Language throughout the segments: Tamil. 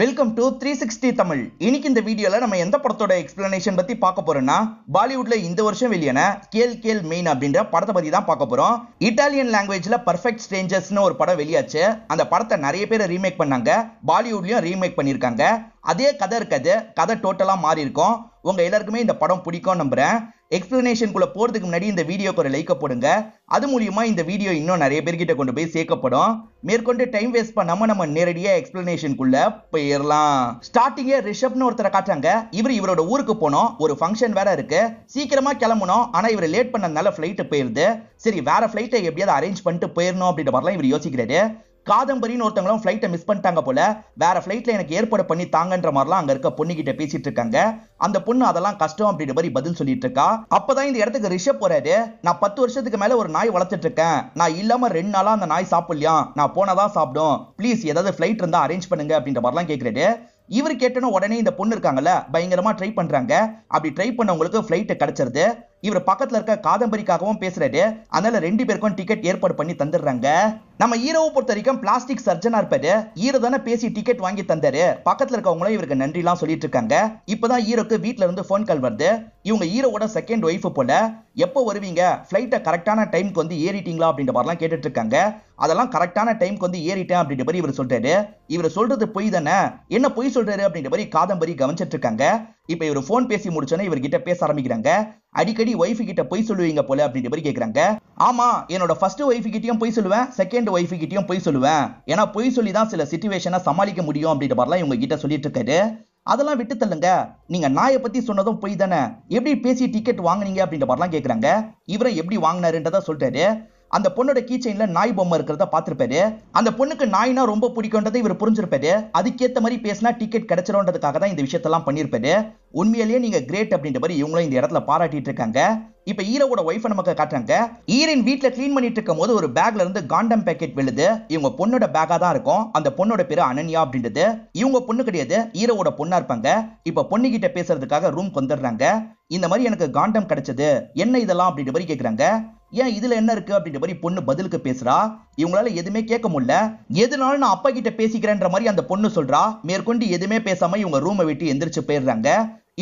Welcome to three sixty Tamil. இன்னைக்கு இந்த வீடியோவில் நம்ம எந்த படத்தோட எக்ஸ்பிளனேஷன் பற்றி பார்க்க போறோம்னா பாலிவுட்ல இந்த வருஷம் வெளியான கேல் கேல் மெயின் அப்படின்ற படத்தை பற்றி தான் பார்க்க போறோம். இட்டாலியன் லாங்குவேஜில் பர்ஃபெக்ட் ஸ்ட்ரேஞ்சர்ஸ்னு ஒரு படம் வெளியாச்சு. அந்த படத்தை நிறைய பேர் ரீமேக் பண்ணாங்க. பாலிவுட்லயும் ரீமேக் பண்ணியிருக்காங்க. அதே கதை இருக்காது. கதை டோட்டலாக மாறி இருக்கும். உங்க எல்லாருக்குமே இந்த படம் பிடிக்கும் நம்புறேன். எக்ஸ்பிளனேஷனுக்குள்ள போறதுக்கு முன்னாடி இந்த வீடியோக்கு ஒரு லைக்க போடுங்க. அது மூலியமா இந்த வீடியோ இன்னும் நிறைய பேர்கிட்ட கொண்டு போய் சேர்க்கப்படும். மேற்கொண்டு டைம் வேஸ்ட் பண்ணாம நம்ம நேரடியா எக்ஸ்பிளனேஷனுக்குள்ள போயிடலாம் ஸ்டார்டிங்கே ரிஷப்னு ஒருத்தரை காட்டுறாங்க. இவர் இவரோட ஊருக்கு போனோம். ஒரு ஃபங்க்ஷன் வேற இருக்கு. சீக்கிரமா கிளம்பணும் ஆனா இவர் லேட் பண்ணதுனால ஃபிளைட்டு போயிருது. சரி வேற ஃபிளைட்டை எப்படியாவது அரேஞ்ச் பண்ணிட்டு போயிடணும் அப்படின்ற மாதிரிலாம் இவர் யோசிக்கிறாரு. காதம்பரின்னு ஒருத்தவங்களும் ஃப்ளைட்டை மிஸ் பண்ணிட்டாங்க போல. வேற ஃப்ளைட்ல எனக்கு ஏற்பாடு பண்ணி தாங்கன்ற மாதிரிலாம் அங்க இருக்க பொண்ணு கிட்ட பேசிட்டு இருக்காங்க. அந்த பொண்ணு அதெல்லாம் கஷ்டம் அப்படின்ற மாதிரி பதில் சொல்லிட்டு இருக்கா. அப்பதான் இந்த இடத்துக்கு ரிஷப் போறாரு. நான் பத்து வருஷத்துக்கு மேல ஒரு நாய் வளர்த்துட்டு இருக்கேன். நான் இல்லாம ரெண்டு நாளா அந்த நாய் சாப்பிடலையா? நான் போனதான் சாப்பிடும். ப்ளீஸ் ஏதாவது ஃபிளைட் இருந்தா அரேஞ்ச் பண்ணுங்க அப்படின்ற மாதிரிலாம் கேட்கிறாரு இவர் கேட்டனும் உடனே இந்த பொண்ணு இருக்காங்கல்ல பயங்கரமா ட்ரை பண்றாங்க. அப்படி ட்ரை பண்ணவங்களுக்கு ஃபிளைட் கிடைச்சிருது. இவர் பக்கத்துல இருக்க காதம்பரிக்காகவும் பேசுறாரு. அதனால ரெண்டு பேருக்கும் டிக்கெட் ஏற்பாடு பண்ணி தந்துடுறாங்க. நம்ம ஹீரோவை பொறுத்த வரைக்கும் பிளாஸ்டிக் சர்ஜனா இருப்பாரு. ஹீரோ தானே பேசி டிக்கெட் வாங்கி தந்தாரு. பக்கத்துல இருக்கவங்களும் இவருக்கு நன்றி எல்லாம் சொல்லிட்டு இருக்காங்க. இப்பதான் ஹீரோக்கு வீட்டுல இருந்து ஃபோன் கால் வருது. இவங்க ஹீரோவோட செகண்ட் ஒய்ஃப் போல எப்போ வருவீங்க? ஃப்ளைட்டை கரெக்டான டைம்க்கு வந்து ஏறிட்டீங்களா? அப்படின்ற மாதிரிலாம் கேட்டுட்டு இருக்காங்க. அதெல்லாம் கரெக்டான டைம்க்கு வந்து ஏறிட்டேன் அப்படின்ற மாதிரி இவர் சொல்றாரு. இவர் சொல்றது பொய் தானே? என்ன பொய் சொல்றாரு அப்படின்ற மாதிரி காதம்பரி கவனிச்சிட்டு இருக்காங்க. இப்ப இவர் ஃபோன் பேசி முடிச்சோன்னே இவர்கிட்ட பேச ஆரம்பிக்கிறாங்க. அடிக்கடி ஒய்ஃபு கிட்ட பொய் சொல்லுவீங்க போல அப்படின்ற மாதிரி கேக்குறாங்க. ஆமா என்னோட ஃபர்ஸ்ட் ஒய்ஃபு கிட்டயும் பொய் சொல்லுவேன் செகண்ட் ஒய்ஃபு கிட்டயும் பொய் சொல்லுவேன். ஏன்னா பொய் சொல்லி தான் சில சுச்சுவேஷனை சமாளிக்க முடியும் அப்படின்ற மாதிரிலாம் இவங்க கிட்ட சொல்லிட்டு இருக்காரு. அதெல்லாம் விட்டு தள்ளுங்க. நீங்க நாயை பத்தி சொன்னதும் பொய் தானே. எப்படி பேசி டிக்கெட் வாங்குனீங்க அப்படின்ற மாதிரிலாம் கேக்குறாங்க. இவரை எப்படி வாங்கினாருன்றதா சொல்லிட்டாரு அந்த பொண்ணோட கீ செயின்ல நாய் பொம்மை இருக்கிறத பார்த்திருப்பாரு. அந்த பொண்ணுக்கு நாய்னா ரொம்ப பிடிக்கும்ன்றதை இவர் புரிஞ்சிருப்பாரு. அதுக்கேத்த மாதிரி பேசினா டிக்கெட் கிடைச்சிடும்ன்றதுக்காக தான் இந்த விஷயத்தெல்லாம் பண்ணியிருப்பாரு உண்மையிலேயே நீங்க கிரேட் அப்படின்ற மாதிரி இவங்களும் இந்த இடத்துல பாராட்டிட்டு இருக்காங்க. இப்ப ஈரோட ஒய்ஃபை நமக்கு காட்டுறாங்க. ஈரின் வீட்டுல க்ளீன் பண்ணிட்டு இருக்கும் போது ஒரு பேக்ல இருந்து காண்டம் பேக்கெட் விழுது. இவங்க பொண்ணோட பேக்கா தான் இருக்கும். அந்த பொண்ணோட பேரு அனன்யா அப்படின்றது. இவங்க பொண்ணு கிடையாது. ஈரோட பொண்ணா இருப்பாங்க. இப்ப பொண்ணு கிட்ட பேசுறதுக்காக ரூம் வந்துடுறாங்க இந்த மாதிரி எனக்கு காண்டம் கிடைச்சது. என்ன இதெல்லாம் அப்படின்ற மாதிரி கேக்குறாங்க. ஏன் இதுல என்ன இருக்கு அப்படின்ற மாதிரி பொண்ணு பதிலுக்கு பேசுறா. இவங்களால எதுவுமே கேட்க முடியல. எதுனாலும் நான் அப்பா கிட்ட பேசிக்கிறேன்ற மாதிரி அந்த பொண்ணு சொல்றா. மேற்கொண்டு எதுவுமே பேசாம இவங்க ரூமை விட்டு எந்திரிச்சு போயிடுறாங்க.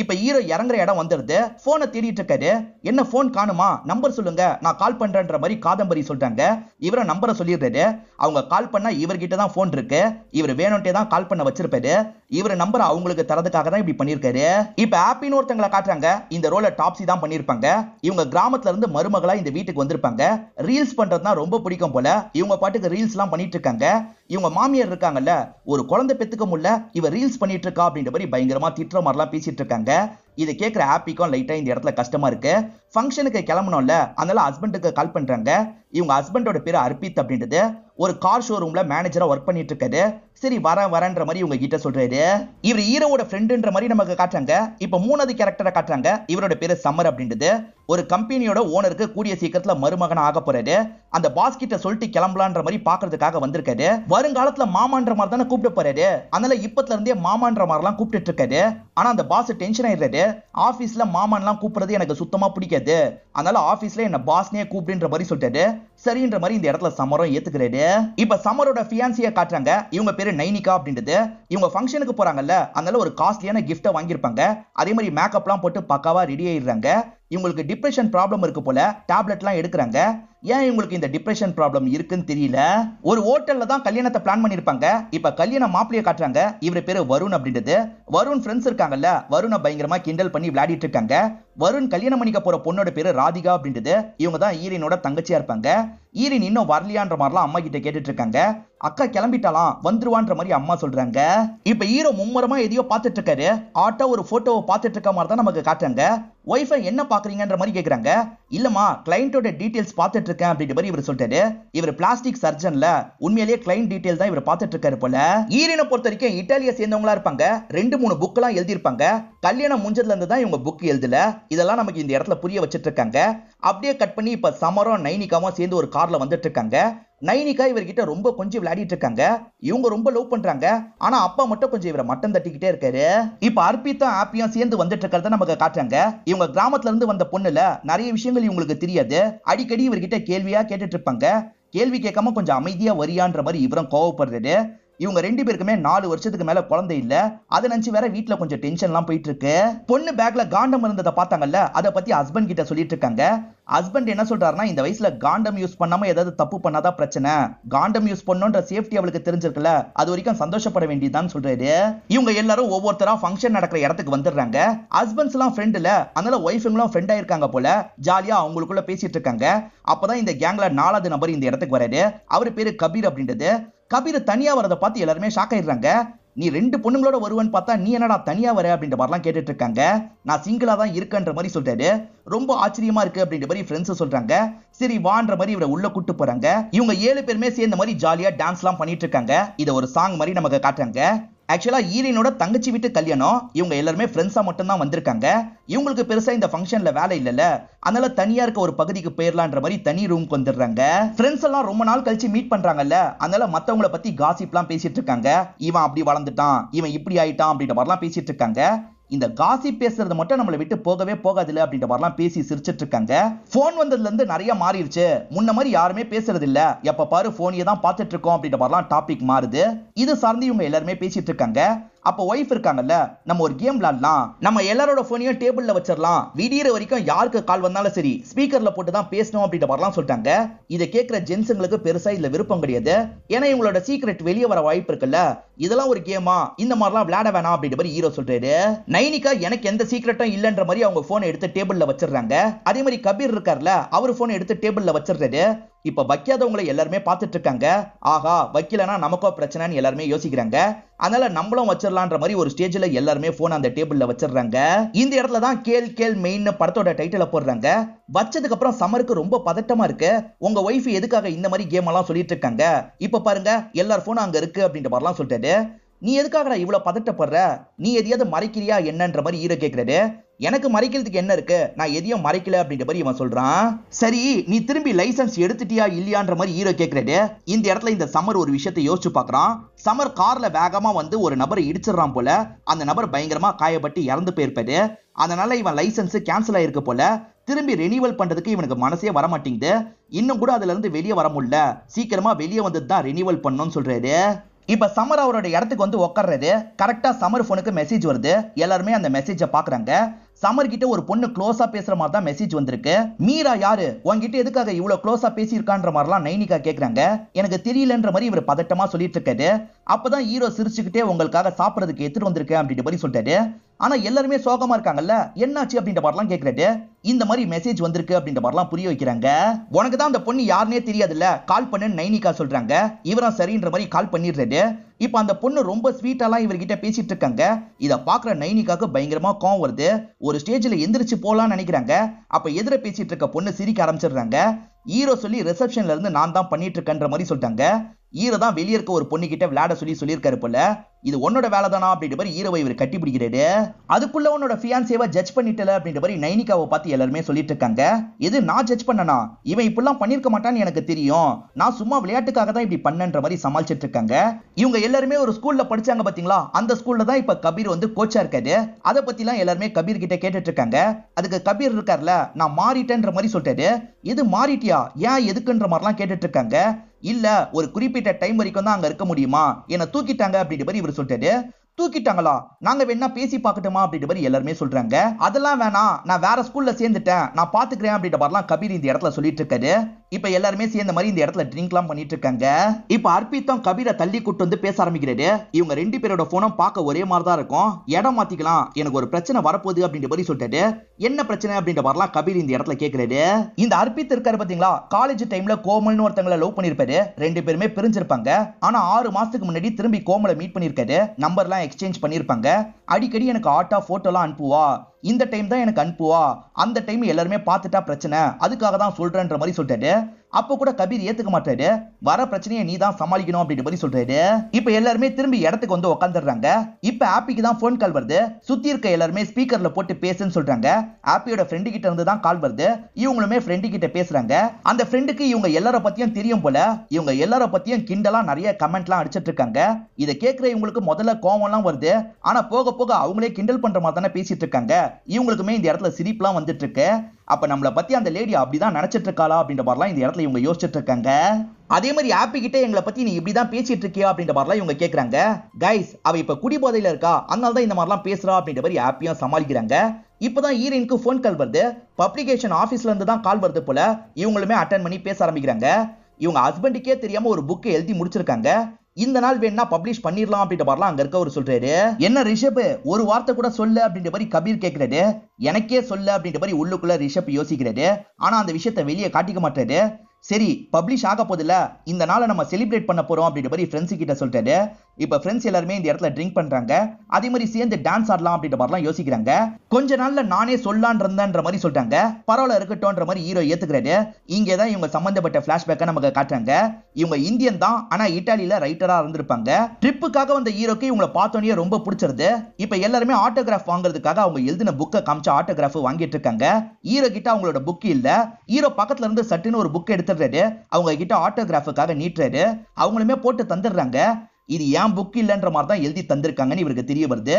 இப்ப ஹீரோ இறங்குற இடம் வந்துருது போனை தேடிட்டு இருக்காரு. என்ன போன் காணுமா? நம்பர் சொல்லுங்க. நான் கால் பண்றேன்ற மாதிரி காதம்பரி சொல்றாங்க. இவரை நம்பரை சொல்லிடுறாரு. அவங்க கால் பண்ணா இவர்கிட்ட தான் போன் இருக்கு. இவர் வேணும்ட்டே தான் கால் பண்ண வச்சிருப்பாரு. இவர் நம்பர் அவங்களுக்கு தரதுக்காக தான் இப்படி பண்ணியிருக்காரு. இப்ப ஹாப்பின்னு ஒருத்தங்களை காட்டுறாங்க. இந்த ரோல டாப்ஸி தான் பண்ணியிருப்பாங்க. இவங்க கிராமத்துல இருந்து மருமகளா இந்த வீட்டுக்கு வந்திருப்பாங்க. ரீல்ஸ் பண்றதுனா ரொம்ப பிடிக்கும் போல. இவங்க பாட்டுக்கு ரீல்ஸ் எல்லாம் பண்ணிட்டு இருக்காங்க. இவங்க மாமியார் இருக்காங்கல்ல ஒரு குழந்தை பெத்துக்க முடியல இவ ரீல்ஸ் பண்ணிட்டு இருக்கா அப்படின்ற மாதிரி பயங்கரமா திட்டுற மாதிரிலாம் பேசிட்டு இருக்காங்க. இதை கேட்குற ஹாப்பிக்கும் லைட்டாக இந்த இடத்துல கஷ்டமாக இருக்கு. ஃபங்க்ஷனுக்கு கிளம்பணும்ல அதனால ஹஸ்பண்டுக்கு கால் பண்ணுறாங்க இவங்க ஹஸ்பண்டோட பேர் அர்பித் அப்படின்றது. ஒரு கார் ஷோரூமில் மேனேஜராக ஒர்க் பண்ணிட்டு இருக்காரு. சரி வரேன் வரேன்ற மாதிரி இவங்க கிட்ட சொல்றாரு. இவர் ஹீரோவோட ஃப்ரெண்டுன்ற மாதிரி நமக்கு காட்டுறாங்க. இப்போ மூணாவது கேரக்டரை காட்டுறாங்க. இவரோட பேர் சம்மர் அப்படின்றது. ஒரு கம்பெனியோட ஓனருக்கு கூடிய சீக்கிரத்தில் மருமகன் ஆக போறாரு. அந்த பாஸ் கிட்ட சொல்லிட்டு கிளம்பலான்ற மாதிரி பாக்குறதுக்காக வந்திருக்காரு. வருங்காலத்துல மாமான்ற மாதிரி தானே கூப்பிட்டு போறாரு. அதனால இப்பத்துல இருந்தே மாமான்ற மாதிரிலாம் கூப்பிட்டு இருக்காரு. ஆனா அந்த பாஸ் டென்ஷன் ஆயிடுறாரு. ஆபீஸ்ல மாமான்லாம் கூப்பிடுறது எனக்கு சுத்தமா பிடிக்காது. அதனால ஆபீஸ்ல என்ன பாஸ்னே கூப்பிடுன்ற மாதிரி சொல்லிட்டாரு. சரின்ற மாதிரி இந்த இடத்துல சமரம் ஏத்துக்கிறாரு. இப்ப சமரோட ஃபியான்சிய காட்டுறாங்க. இவங்க பேரு நைனிகா அப்படின்றது. இவங்க ஃபங்க்ஷனுக்கு போறாங்கல்ல அதனால ஒரு காஸ்ட்லியான கிஃப்ட்டை வாங்கியிருப்பாங்க. அதே மாதிரி மேக்கப்லாம் போட்டு பக்காவா ரெடி ஆயிடுறாங்க. இவங்களுக்கு டிப்ரெஷன் ப்ராப்ளம் இருக்கு போல டேப்லெட்லாம் எடுக்கிறாங்க. ஏன் இவங்களுக்கு இந்த டிப்ரெஷன் ப்ராப்ளம் இருக்குன்னு தெரியல? ஒரு ஹோட்டல்ல தான் கல்யாணத்தை பிளான் பண்ணிருப்பாங்க இப்ப கல்யாண மாப்பிளைய காட்டுறாங்க. இவர் பேரு வருண் அப்படின்றது. வருண் ஃப்ரெண்ட்ஸ் இருக்காங்கல்ல வருணை பயங்கரமா கிண்டல் பண்ணி விளையாடிட்டு இருக்காங்க. வருண் கல்யாணம் பண்ணிக்க போற பொண்ணோட பேரு ராதிகா அப்படின்றது. இவங்க தான் ஈரினோட தங்கச்சியா இருப்பாங்க. ஈரின் இன்னும் வரலையான்ற மாதிரிலாம் அம்மா கிட்ட கேட்டுட்டு இருக்காங்க. அக்கா கிளம்பிட்டாலாம் வந்துருவான்ற மாதிரி அம்மா சொல்றாங்க. இப்ப ஹீரோ மும்முரமா எதையோ பார்த்துட்டு இருக்காரு. ஆட்டோ ஒரு போட்டோவை பார்த்துட்டு இருக்க மாதிரி தான் நமக்கு காட்டுறாங்க. ஒய்ஃபை என்ன பாக்குறீங்கன்ற மாதிரி கேக்குறாங்க. இல்லம்மா கிளைண்டோட டீட்டெயில்ஸ் பார்த்துட்டு இருக்கேன் அப்படின்ற மாதிரி இவர் சொல்லிட்டாரு. இவர் பிளாஸ்டிக் சர்ஜன்ல உண்மையிலேயே கிளைண்ட் டீடைல் தான் இவர் பார்த்துட்டு இருக்காரு போல. ஈரினை பொறுத்த வரைக்கும் இட்டாலியை சேர்ந்தவங்களா இருப்பாங்க. ரெண்டு மூணு புக் எல்லாம் எழுதியிருப்பாங்க. கல்யாணம் முடிஞ்சதுல இருந்து தான் இவங்க புக் எழுதல. இதெல்லாம் நமக்கு இந்த இடத்துல புரிய வச்சிட்டு இருக்காங்க அப்படியே கட் பண்ணி இப்ப சமரம் நைனிகாவும் சேர்ந்து ஒரு கார்ல வந்துட்டு இருக்காங்க நைனிகா இவர்கிட்ட ரொம்ப கொஞ்சம் விளையாடிட்டு இருக்காங்க இவங்க ரொம்ப லவ் பண்றாங்க. ஆனா அப்பா மட்டும் கொஞ்சம் இவரை மட்டம் தட்டிக்கிட்டே இருக்காரு. இப்ப அர்ப்பித்தும் ஆப்பியும் சேர்ந்து வந்துட்டு இருக்கிறத நமக்கு காட்டுறாங்க. இவங்க கிராமத்துல இருந்து வந்த பொண்ணுல நிறைய விஷயங்கள் இவங்களுக்கு தெரியாது. அடிக்கடி இவர்கிட்ட கேள்வியா கேட்டுட்டு இருப்பாங்க கேள்வி கேட்காம கொஞ்சம் அமைதியா வரியான்ற மாதிரி இவரும் கோவப்படுறது இவங்க ரெண்டு பேருக்குமே நாலு வருஷத்துக்கு மேல குழந்தை இல்ல. அதை நினைச்சு வேற வீட்டுல கொஞ்சம் டென்ஷன்லாம் போயிட்டு இருக்கு பொண்ணு பேக்ல காண்டம் இருந்ததை பார்த்தாங்கல்ல அதை பத்தி ஹஸ்பண்ட் கிட்ட சொல்லிட்டு இருக்காங்க. ஹஸ்பண்ட் என்ன சொல்றாருன்னா இந்த வயசுல காண்டம் யூஸ் பண்ணாம ஏதாவது தப்பு பண்ணாதான் பிரச்சனை. காண்டம் யூஸ் பண்ணுன்ற சேஃப்டி அவளுக்கு தெரிஞ்சிருக்குல்ல அது வரைக்கும் சந்தோஷப்பட வேண்டியதுதான் சொல்றாரு. இவங்க எல்லாரும் ஒவ்வொருத்தரா ஃபங்க்ஷன் நடக்கிற இடத்துக்கு வந்துடுறாங்க. ஹஸ்பண்ட்ஸ் எல்லாம் ஃப்ரெண்டுல அதனால ஒய்ஃபுங்களும் ஃப்ரெண்டா இருக்காங்க போல ஜாலியா அவங்களுக்குள்ள பேசிட்டு இருக்காங்க. அப்பதான் இந்த கேங்ல நாலாவது நபர் இந்த இடத்துக்கு வராரு. அவர் பேரு கபீர் அப்படின்றது. கபீர் தனியா வரதை பார்த்து எல்லாருமே ஷாக் ஆயிடுறாங்க. நீ ரெண்டு பொண்ணுங்களோட வருவன்னு பார்த்தா நீ என்னடா தனியா வர அப்படின்ற மாதிரிலாம் கேட்டுட்டு இருக்காங்க. நான் சிங்கிளா தான் இருக்கன்ற மாதிரி சொல்றாரு. ரொம்ப ஆச்சரியமா இருக்கு அப்படின்ற மாதிரி ஃப்ரெண்ட்ஸ் சொல்றாங்க. சரி வான்ற மாதிரி இவரை உள்ள கூட்டு போறாங்க. இவங்க ஏழு பேருமே சேர்ந்த மாதிரி ஜாலியா டான்ஸ்லாம் பண்ணிட்டு இருக்காங்க. இதை ஒரு சாங் மாதிரி நமக்கு காட்டுறாங்க. ஆக்சுவலாக ஈரினோட தங்கச்சி வீட்டு கல்யாணம். இவங்க எல்லாருமே ஃப்ரெண்ட்ஸாக மட்டும் தான் வந்திருக்காங்க. இவங்களுக்கு பெருசாக இந்த ஃபங்க்ஷனில் வேலை இல்லைல்ல. அதனால தனியாக இருக்க ஒரு பகுதிக்கு போயிடலான்ற மாதிரி தனி ரூம்க்கு வந்துடுறாங்க. ஃப்ரெண்ட்ஸ் எல்லாம் ரொம்ப நாள் கழிச்சு மீட் பண்ணுறாங்கல்ல அதனால மற்றவங்கள பற்றி காசிப்லாம் பேசிட்டு இருக்காங்க. இவன் அப்படி வளர்ந்துட்டான். இவன் இப்படி ஆயிட்டான் அப்படின்ற மாதிரிலாம் பேசிட்டு இருக்காங்க. இந்த காசி பேசுறது மட்டும் நம்மளை விட்டு போகவே போகாதுல அப்படின்ற மாதிரிலாம் பேசி சிரிச்சிட்டு இருக்காங்க போன் வந்ததுல இருந்து நிறைய மாறிடுச்சு. முன்ன மாதிரி யாருமே பேசுறது இல்ல எப்ப பாரு போனையே தான் பார்த்துட்டு இருக்கோம் அப்படின்ற மாதிரிலாம் டாபிக் மாறுது. இது சார்ந்து இவங்க எல்லாருமே பேசிட்டு இருக்காங்க அப்போ ஒய்ஃப் இருக்காங்கல்ல நம்ம ஒரு கேம் விளாடலாம் நம்ம எல்லாரோட ஃபோனையும் டேபிள்ல வச்சிடலாம். விடியற வரைக்கும் யாருக்கு கால் வந்தாலும் சரி ஸ்பீக்கர்ல போட்டு தான் பேசணும் அப்படின்ற வரலாம் சொல்லிட்டாங்க. இதை கேட்கிற ஜென்ஸுங்களுக்கு பெருசா இதுல விருப்பம் கிடையாது. ஏன்னா இவங்களோட சீக்ரெட் வெளியே வர வாய்ப்பு இருக்குல்ல. இதெல்லாம் ஒரு கேமா இந்த மாதிரிலாம் விளையாட வேணாம் அப்படின்ற மாதிரி ஹீரோ சொல்றாரு. நைனிகா எனக்கு எந்த சீக்ரெட்டும் இல்லைன்ற மாதிரி அவங்க போனை எடுத்து டேபிள்ல வச்சிடுறாங்க. அதே மாதிரி கபீர் இருக்கார்ல அவர் போனை எடுத்து டேபிள்ல வச்சிடுறாரு. இப்ப வைக்காதவங்களை எல்லாருமே பார்த்துட்டு இருக்காங்க ஆஹா வைக்கலனா நமக்கோ பிரச்சனைன்னு எல்லாருமே யோசிக்கிறாங்க. அதனால நம்மளும் வச்சிடலான்ற மாதிரி ஒரு ஸ்டேஜ்ல எல்லாருமே போன் அந்த டேபிள்ல வச்சிடுறாங்க இந்த இடத்துல தான் கேள் கேள் மெயின் படத்தோட டைட்டில போடுறாங்க. வச்சதுக்கு அப்புறம் சமருக்கு ரொம்ப பதட்டமா இருக்கு. உங்க ஒய்ஃப் எதுக்காக இந்த மாதிரி கேம் எல்லாம் சொல்லிட்டு இருக்காங்க இப்ப பாருங்க எல்லார் போனும் அங்க இருக்கு அப்படின்ற மாதிரிலாம் சொல்லிட்டாரு. நீ எதுக்காகடா இவ்வளவு பதட்டப்படுற? நீ எதையாவது மறைக்கிறியா என்னன்ற மாதிரி ஹீரோ கேக்குறாரு. எனக்கு மறைக்கிறதுக்கு என்ன இருக்கு? நான் எதையும் மறைக்கல அப்படின்ற மாதிரி இவன் சொல்றான். சரி நீ திரும்பி லைசன்ஸ் எடுத்துட்டியா இல்லையான்ற மாதிரி ஹீரோ கேக்குறாரு. இந்த இடத்துல இந்த சமர் ஒரு விஷயத்த யோசிச்சு பார்க்கறான். சமர் கார்ல வேகமா வந்து ஒரு நபரை இடிச்சிடறான் போல. அந்த நபர் பயங்கரமா காயப்பட்டு இறந்து போயிருப்பாரு. அதனால இவன் லைசன்ஸ் கேன்சல் ஆயிருக்கு போல. திரும்பி ரெனியூவல் பண்றதுக்கு இவனுக்கு மனசே வர மாட்டேங்குது இன்னும் கூட அதுல இருந்து வெளியே வர முடியல. சீக்கிரமா வெளியே வந்து தான் ரெனியூவல் பண்ணணும்னு சொல்றாரு. இப்ப சமர் அவரோட இடத்துக்கு வந்து உட்கார்றது கரெக்டா சமர் போனுக்கு மெசேஜ் வருது. எல்லாருமே அந்த மெசேஜை பாக்குறாங்க சமர் கிட்ட ஒரு பொண்ணு க்ளோஸா பேசுற மாதிரி தான் மெசேஜ் வந்திருக்கு. மீரா யாரு? உன்கிட்ட எதுக்காக இவ்வளவு க்ளோஸா பேசியிருக்கான்ற மாதிரிலாம் நைனிகா கேக்குறாங்க. எனக்கு தெரியலன்ற மாதிரி இவர் பதட்டமா சொல்லிட்டு இருக்காரு. அப்பதான் ஹீரோ சிரிச்சுக்கிட்டே உங்களுக்காக சாப்பிடறதுக்கு எடுத்துட்டு வந்திருக்கேன் அப்படின்ற மாதிரி சொல்லிட்டாரு. ஆனா எல்லாருமே சோகமா இருக்காங்கல்ல? என்னாச்சு அப்படின்ற மாதிரிலாம் கேக்குறாரு. இந்த மாதிரி மெசேஜ் வந்திருக்கு அப்படின்ற மாதிரிலாம் புரிய வைக்கிறாங்க. உனக்கு தான் அந்த பொண்ணு யாருனே தெரியாதுல்ல? கால் பண்ணுன்னு நைனிகா சொல்றாங்க. இவரும் சரின்ற மாதிரி கால் பண்ணிடுறாரு. இப்போ அந்த பொண்ணு ரொம்ப ஸ்வீட்டாலாம் இவர்கிட்ட பேசிட்டு இருக்காங்க. இதை பார்க்குற நைனிக்காக்கு பயங்கரமா கோவம் வருது. ஒரு ஸ்டேஜில் எந்திரிச்சு போகலான்னு நினைக்கிறாங்க. அப்போ எதிர பேசிட்டு இருக்க பொண்ணு சிரிக்க ஆரம்பிச்சிடுறாங்க. ஹீரோ சொல்லி ரிசப்ஷன்ல இருந்து நான் தான் பண்ணிட்டு இருக்கேன்ற மாதிரி சொல்லிட்டாங்க. ஈர தான் வெளியே இருக்க ஒரு பொண்ணு கிட்ட விளையாட சொல்லி சொல்லியிருக்காரு போல. இது உன்னோட வேலை தானா அப்படின்ற மாதிரி ஈரவை இவர் கட்டி பிடிக்கிறாரு. அதுக்குள்ள உன்னோட ஃபியான்சேவா ஜட்ஜ் பண்ணிட்டல அப்படின்ற மாதிரி நைனிகாவை பார்த்து எல்லாருமே சொல்லிட்டு இருக்காங்க. இது நான் ஜட்ஜ் பண்ணனா? இவன் இப்படிலாம் பண்ணிருக்க மாட்டான்னு எனக்கு தெரியும். நான் சும்மா விளையாட்டுக்காக தான் இப்படி பண்ணன்ற மாதிரி சமாளிச்சிட்டு இருக்காங்க. இவங்க எல்லாருமே ஒரு ஸ்கூல்ல படிச்சாங்க பாத்தீங்களா? அந்த ஸ்கூல்ல தான் இப்ப கபீர் வந்து கோச்சா இருக்காரு. அதை பத்திலாம் எல்லாருமே கபீர் கிட்ட கேட்டுட்டு இருக்காங்க. அதுக்கு கபீர் இருக்கார்ல நான் மாறிட்டேன்ற மாதிரி சொல்லிட்டாரு. இது மாறிட்டியா? ஏன் எதுக்குன்ற மாதிரிலாம் கேட்டுட்டு இருக்காங்க. இல்ல ஒரு குறிப்பிட்ட டைம் வரைக்கும் தான் அங்க இருக்க முடியுமா? என்ன தூக்கிட்டாங்க அப்படின்ற மாதிரி இவர் சொல்லிட்டாரு. தூக்கிட்டாங்களா? நாங்க வேணா பேசி பார்க்கட்டுமா அப்படின்ற மாதிரி எல்லாருமே சொல்றாங்க. அதெல்லாம் வேணாம். நான் வேற ஸ்கூல்ல சேர்ந்துட்டேன். நான் பாத்துக்கிறேன் அப்படின்ற மாதிரிலாம் கபீர் இந்த இடத்துல சொல்லிட்டு இருக்காரு. இப்ப எல்லாருமே சேர்ந்த மாதிரி இந்த இடத்துல ட்ரிங்க்லாம் பண்ணிட்டு இருக்காங்க இப்ப அர்ப்பித்தம் கபீரை தள்ளி கூட்டு வந்து பேச ஆரம்பிக்கிறாரு. இவங்க ரெண்டு பேரோட போனும் பார்க்க ஒரே மாதிரி தான் இருக்கும். இடம் மாத்திக்கலாம். எனக்கு ஒரு பிரச்சனை வரப்போகுது அப்படின்ற மாதிரி சொல்லிட்டாரு. என்ன பிரச்சனை அப்படின்ற மாதிரிலாம் கபீர் இந்த இடத்துல கேட்கிறாரு இந்த அர்ப்பித் இருக்காரு பாத்தீங்களா? காலேஜ் டைம்ல கோமல்னு ஒருத்தங்களை லவ் பண்ணிருப்பாரு. ரெண்டு பேருமே பிரிஞ்சிருப்பாங்க. ஆனா ஆறு மாசத்துக்கு முன்னாடி திரும்பி கோமலை மீட் பண்ணிருக்காரு. நம்பர்லாம் எக்ஸ்சேஞ்ச் பண்ணிருப்பாங்க. அடிக்கடி எனக்கு ஆட்டா போட்டோலாம் அனுப்புவா. இந்த டைம் தான் எனக்கு அனுப்புவா. அந்த டைம் எல்லாருமே பார்த்துட்டா பிரச்சனை. அதுக்காக தான் சொல்றேன்ற மாதிரி சொல்லிட்டு அப்போ கூட கபீர் ஏத்துக்க மாட்டாரு. வர பிரச்சனையை நீ தான் சமாளிக்கணும் அப்படின்னு பதில் சொல்றாரு. இப்ப எல்லாருமே திரும்பி இடத்துக்கு வந்து உட்காந்துடுறாங்க இப்ப ஆப்பிக்கு தான் ஃபோன் கால் வருது. சுத்தி இருக்க எல்லாருமே ஸ்பீக்கர்ல போட்டு பேசுன்னு சொல்றாங்க. ஆப்பியோட ஃப்ரெண்டு கிட்ட இருந்து தான் கால் வருது. இவங்களுமே ஃப்ரெண்டு கிட்ட பேசுறாங்க. அந்த ஃப்ரெண்டுக்கு இவங்க எல்லார பத்தியும் தெரியும் போல இவங்க எல்லார பத்தியும் கிண்டலா நிறைய கமெண்ட்லாம் அடிச்சிட்டு இருக்காங்க. இதை கேட்கிற இவங்களுக்கு முதல்ல கோவம்லாம் வருது. ஆனா போக போக அவங்களே கிண்டல் பண்ற மாதிரி தானே பேசிட்டு இருக்காங்க. இவங்களுக்குமே இந்த இடத்துல சிரிப்புலாம் வந்துட்டு இருக்கு. அப்போ நம்மளை பற்றி அந்த லேடி அப்படிதான் நினச்சிட்டு இருக்காளா அப்படின்ற மாதிரிலாம் இந்த இடத்துல இவங்க யோசிச்சுட்டு இருக்காங்க அதே மாதிரி ஆப்பி கிட்ட எங்களை பத்தி நீ இப்படி தான் பேசிட்டு இருக்கியா அப்படின்ற மாதிரிலாம் இவங்க கேட்குறாங்க கைஸ் அவ இப்ப குடிபோதையில் இருக்கா? அதனால தான் இந்த மாதிரிலாம் பேசுறா அப்படின்ற மாதிரி ஆப்பியும் சமாளிக்கிறாங்க. இப்பதான் ஈரனுக்கு ஃபோன் கால் வருது. பப்ளிகேஷன் ஆஃபீஸ்லேருந்து தான் கால் வருது போல. இவங்களுமே அட்டன் பண்ணி பேச ஆரம்பிக்கிறாங்க. இவங்க ஹஸ்பண்டுக்கே தெரியாம ஒரு புக்கை எழுதி முடிச்சிருக்காங்க. இந்த நாள் வேணா பப்ளிஷ் பண்ணிடலாம் அப்படின்ற மாதிரிலாம் அங்க இருக்கவர் சொல்றாரு. என்ன ரிஷப் ஒரு வார்த்தை கூட சொல்லு அப்படின்ற மாதிரி கபீர் கேட்கிறாரு எனக்கே சொல்லு அப்படின்ற மாதிரி உள்ளுக்குள்ள ரிஷப் யோசிக்கிறாரு. ஆனா அந்த விஷயத்த வெளியே காட்டிக்க மாட்டாரு. சரி பப்ளிஷ் ஆக போதில்ல இந்த நாளை நம்ம செலிப்ரேட் பண்ண போறோம் அப்படின்ற மாதிரி ஃப்ரெண்ட்ஸ் கிட்ட சொல்றாரு. இப்போ ஃப்ரெண்ட்ஸ் எல்லாருமே இந்த இடத்துல ட்ரிங்க் பண்ணுறாங்க அதே மாதிரி சேர்ந்து டான்ஸ் ஆடலாம் அப்படின்ற மாதிரிலாம் யோசிக்கிறாங்க. கொஞ்ச நாள்ல நானே சொல்லான் இருந்தேன்ற மாதிரி சொல்றாங்க. பரவாயில்ல இருக்கட்டும்ன்ற மாதிரி ஹீரோ ஏத்துக்கிறாரு. இங்கே தான் இவங்க சம்மந்தப்பட்ட பிளாஷ்பேக்கை நமக்கு காட்டுறாங்க. இவங்க இந்தியன் தான் ஆனால் இட்டாலியில் ரைட்டராக இருந்திருப்பாங்க. ட்ரிப்புக்காக வந்த ஹீரோக்கு இவங்களை பார்த்தோன்னே ரொம்ப பிடிச்சிருது. இப்போ எல்லாருமே ஆட்டோகிராஃப் வாங்குறதுக்காக அவங்க எழுதின புக்கை காமிச்ச ஆட்டோகிராஃப் வாங்கிட்டு இருக்காங்க. ஹீரோ கிட்ட அவங்களோட புக் இல்லை. ஹீரோ பக்கத்துல இருந்து சட்டுன்னு ஒரு புக் எடுத்துடுறாரு. அவங்க கிட்ட ஆட்டோகிராஃபுக்காக நீட்டுறாரு. அவங்களுமே போட்டு தந்துடுறாங்க. இது ஏன் புக் இல்லைன்ற மாதிரி தான் எழுதி தந்திருக்காங்கன்னு இவருக்கு தெரிய வருது.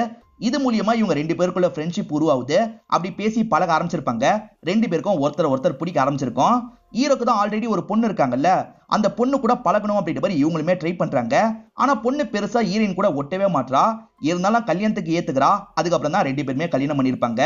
இது மூலியமா இவங்க ரெண்டு பேருக்குள்ள ஃப்ரெண்ட்ஷிப் உருவாகுது. அப்படி பேசி பழக ஆரம்பிச்சிருப்பாங்க. ரெண்டு பேருக்கும் ஒருத்தர் ஒருத்தர் பிடிக்க ஆரம்பிச்சிருக்கோம். ஹீரோக்கு தான் ஆல்ரெடி ஒரு பொண்ணு இருக்காங்கல்ல அந்த பொண்ணு கூட பழகணும் அப்படின்ற மாதிரி இவங்களுமே ட்ரை பண்றாங்க. ஆனா பொண்ணு பெருசா ஹீரோயின் கூட ஒட்டவே மாட்டா இருந்தாலும் கல்யாணத்துக்கு ஏத்துக்கிறா. அதுக்கப்புறம் தான் ரெண்டு பேருமே கல்யாணம் பண்ணியிருப்பாங்க.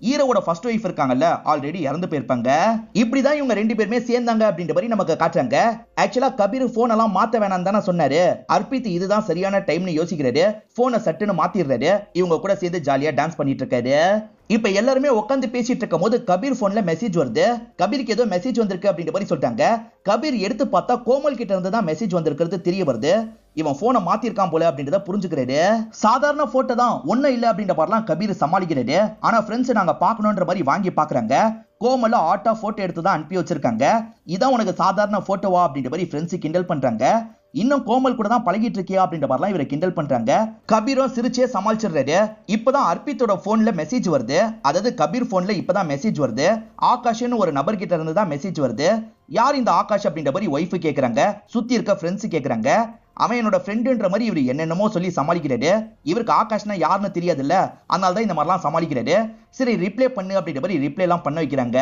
ஹீரோவோட ஃபர்ஸ்ட் ஒய்ஃப் இருக்காங்கல்ல ஆல்ரெடி இறந்து போயிருப்பாங்க. இப்படிதான் இவங்க ரெண்டு பேருமே சேர்ந்தாங்க அப்படின்ற மாதிரி நமக்கு காட்டுறாங்க. ஆக்சுவலா கபீர் போன் எல்லாம் மாத்த வேணாம் தானே சொன்னாரு. அர்ப்பித் இதுதான் சரியான டைம்னு யோசிக்கிறாரு. போனை சட்டுன்னு மாத்திடுறாரு. இவங்க கூட சேர்ந்து ஜாலியா டான்ஸ் பண்ணிட்டு இருக்காரு. இப்ப எல்லாருமே உட்காந்து பேசிட்டு இருக்கும் போது கபீர் போன்ல மெசேஜ் வருது. கபீருக்கு ஏதோ மெசேஜ் வந்திருக்கு அப்படின்ற மாதிரி சொல்லிட்டாங்க. கபீர் எடுத்து பார்த்தா கோமல் கிட்ட இருந்து தான் மெசேஜ் வந்திருக்கிறது தெரிய வருது. இவன் போனை மாத்திருக்கான் போல அப்படின்றத புரிஞ்சுக்கிறாரு சாதாரண போட்டோ தான். ஒன்னும் இல்ல அப்படின்ற மாதிரிலாம் கபீர் சமாளிக்கிறாரு ஆனா ஃப்ரெண்ட்ஸ் நாங்க பார்க்கணுன்ற மாதிரி வாங்கி பாக்குறாங்க கோமல ஆட்டா போட்டோ எடுத்து தான் அனுப்பி வச்சிருக்காங்க. இதான் உனக்கு சாதாரண போட்டோவா அப்படின்ற மாதிரி ஃப்ரெண்ட்ஸ் கிண்டல் பண்றாங்க. இன்னும் கோமல் கூட தான் பழகிட்டு இருக்கியா அப்படின்ற மாதிரிலாம் இவரை கிண்டல் பண்றாங்க. கபீரும் சிரிச்சே சமாளிச்சிடுறாரு. இப்பதான் அர்ப்பித்தோட போன்ல மெசேஜ் வருது. அதாவது கபீர் போன்ல இப்பதான் மெசேஜ் வருது. ஆகாஷ்னு ஒரு நபர் கிட்ட இருந்து தான் மெசேஜ் வருது. யார் இந்த ஆகாஷ் அப்படின்ற மாதிரி ஒய்ஃபு கேட்கறாங்க சுத்தி இருக்க ஃப்ரெண்ட்ஸ் கேட்கறாங்க அவன் என்னோட ஃப்ரெண்டுன்ற மாதிரி இவர் என்னென்னமோ சொல்லி சமாளிக்கிறாரு. இவருக்கு ஆகாஷ்னா யாருன்னு தெரியாதுல்ல? அதனால தான் இந்த மாதிரிலாம் சமாளிக்கிறாரு. சரி ரிப்ளை பண்ணு அப்படின்ற மாதிரி ரிப்ளை எல்லாம் பண்ண வைக்கிறாங்க.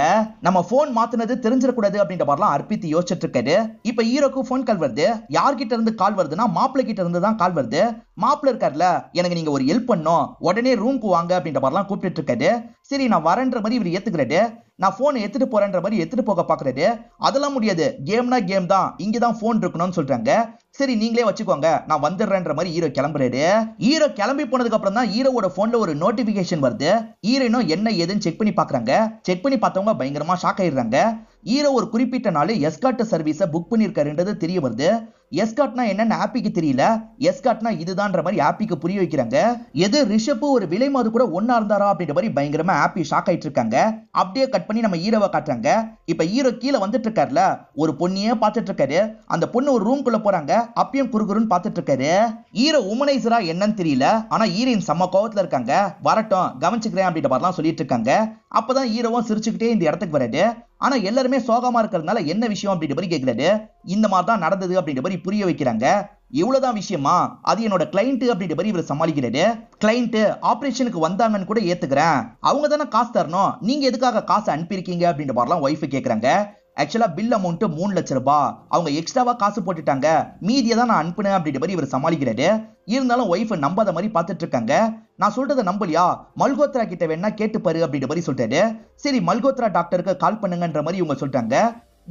நம்ம போன் மாத்தினது தெரிஞ்சிடக்கூடாது அப்படின்ற மாதிரிலாம் அர்ப்பித்து யோசிச்சுட்டு இருக்காரு இப்ப ஹீரோக்கு போன் கால் வருது. யார்கிட்ட இருந்து கால் வருதுன்னா மாப்பிள்ளை கிட்ட இருந்து தான் கால் வருது. மாப்பிள்ள இருக்கார்ல எனக்கு நீங்க ஒரு ஹெல்ப் பண்ணும் உடனே ரூம்க்கு வாங்க அப்படின்ற மாதிரிலாம் கூப்பிட்டு இருக்காரு சரி நான் வரேன்ற மாதிரி இவர் ஏத்துக்கிறாரு. நான் போன் எடுத்துட்டு போறேன்ற மாதிரி எடுத்துட்டு போக பாக்குறாரு. அதெல்லாம் முடியாது. கேம்னா கேம் தான். இங்க தான் போன் இருக்கணும்னு சொல்றாங்க. சரி நீங்களே வச்சுக்கோங்க. நான் வந்துடுறேன்ற மாதிரி ஹீரோ கிளம்புறாரு. ஹீரோ கிளம்பி போனதுக்கு அப்புறம் தான் ஹீரோவோட போன்ல ஒரு நோட்டிபிகேஷன் வருது. ஹீரோனும் என்ன ஏதுன்னு செக் பண்ணி பாக்குறாங்க செக் பண்ணி பார்த்தவங்க பயங்கரமா ஷாக் ஆயிடுறாங்க. ஈரோ ஒரு குறிப்பிட்ட நாள் எஸ்காட் சர்வீஸை புக் பண்ணியிருக்காருன்றது தெரிய வருது. எஸ்காட்னா என்னன்னு ஆப்பிக்கு தெரியல. எஸ்காட்னா இதுதான்ற மாதிரி ஆப்பிக்கு புரிய வைக்கிறாங்க. எது ரிஷப்பு ஒரு விலை மாது கூட ஒன்னா இருந்தாரா அப்படின்ற மாதிரி பயங்கரமா ஆப்பி ஷாக் ஆயிட்டு இருக்காங்க. அப்படியே கட் பண்ணி நம்ம ஹீரோவை காட்டுறாங்க. இப்ப ஹீரோ கீழே வந்துட்டு இருக்காருல ஒரு பொண்ணையே பார்த்துட்டு இருக்காரு. அந்த பொண்ணு ஒரு ரூம்குள்ள போறாங்க. அப்பயும் குறுகுறுன்னு பார்த்துட்டு இருக்காரு. ஹீரோ உமனைசரா என்னன்னு தெரியல. ஆனா ஹீரோயின் செம்ம கோவத்துல இருக்காங்க. வரட்டும் கவனிச்சுக்கிறேன் அப்படின்ற மாதிரிலாம் சொல்லிட்டு இருக்காங்க. அப்பதான் ஹீரோவும் சிரிச்சுக்கிட்டே இந்த இடத்துக்கு வராது ஆனா எல்லாருமே சோகமா இருக்கிறதுனால என்ன விஷயம் அப்படின்ற மாதிரி கேட்கிறாரு இந்த மாதிரி தான் நடந்தது அப்படின்ற மாதிரி புரிய வைக்கிறாங்க. இவ்வளவுதான் விஷயமா? அது என்னோட கிளைண்ட் அப்படின்ற மாதிரி இவர் சமாளிக்கிறாரு கிளைண்ட் ஆபரேஷனுக்கு வந்தாங்கன்னு கூட ஏத்துக்கிறேன். அவங்க தானே காசு தரணும். நீங்க எதுக்காக காசு அனுப்பியிருக்கீங்க அப்படின்ற மாதிரிலாம் ஒய்ஃப் கேக்குறாங்க. ஆக்சுவலாக பில் அமௌண்ட் மூணு லட்ச ரூபா. அவங்க எக்ஸ்ட்ராவாக காசு போட்டுட்டாங்க. மீதியை தான் நான் அனுப்புனேன் அப்படின்ற மாதிரி இவர் சமாளிக்கிறாரு. இருந்தாலும் ஒய்ஃப் நம்பாத மாதிரி பார்த்துட்டு இருக்காங்க நான் சொல்றதை நம்பலையா? மல்கோத்ரா கிட்ட வேணா கேட்டுப்பாரு அப்படின்ற மாதிரி சொல்லிட்டாரு சரி மல்கோத்ரா டாக்டருக்கு கால் பண்ணுங்கன்ற மாதிரி இவங்க சொல்லிட்டாங்க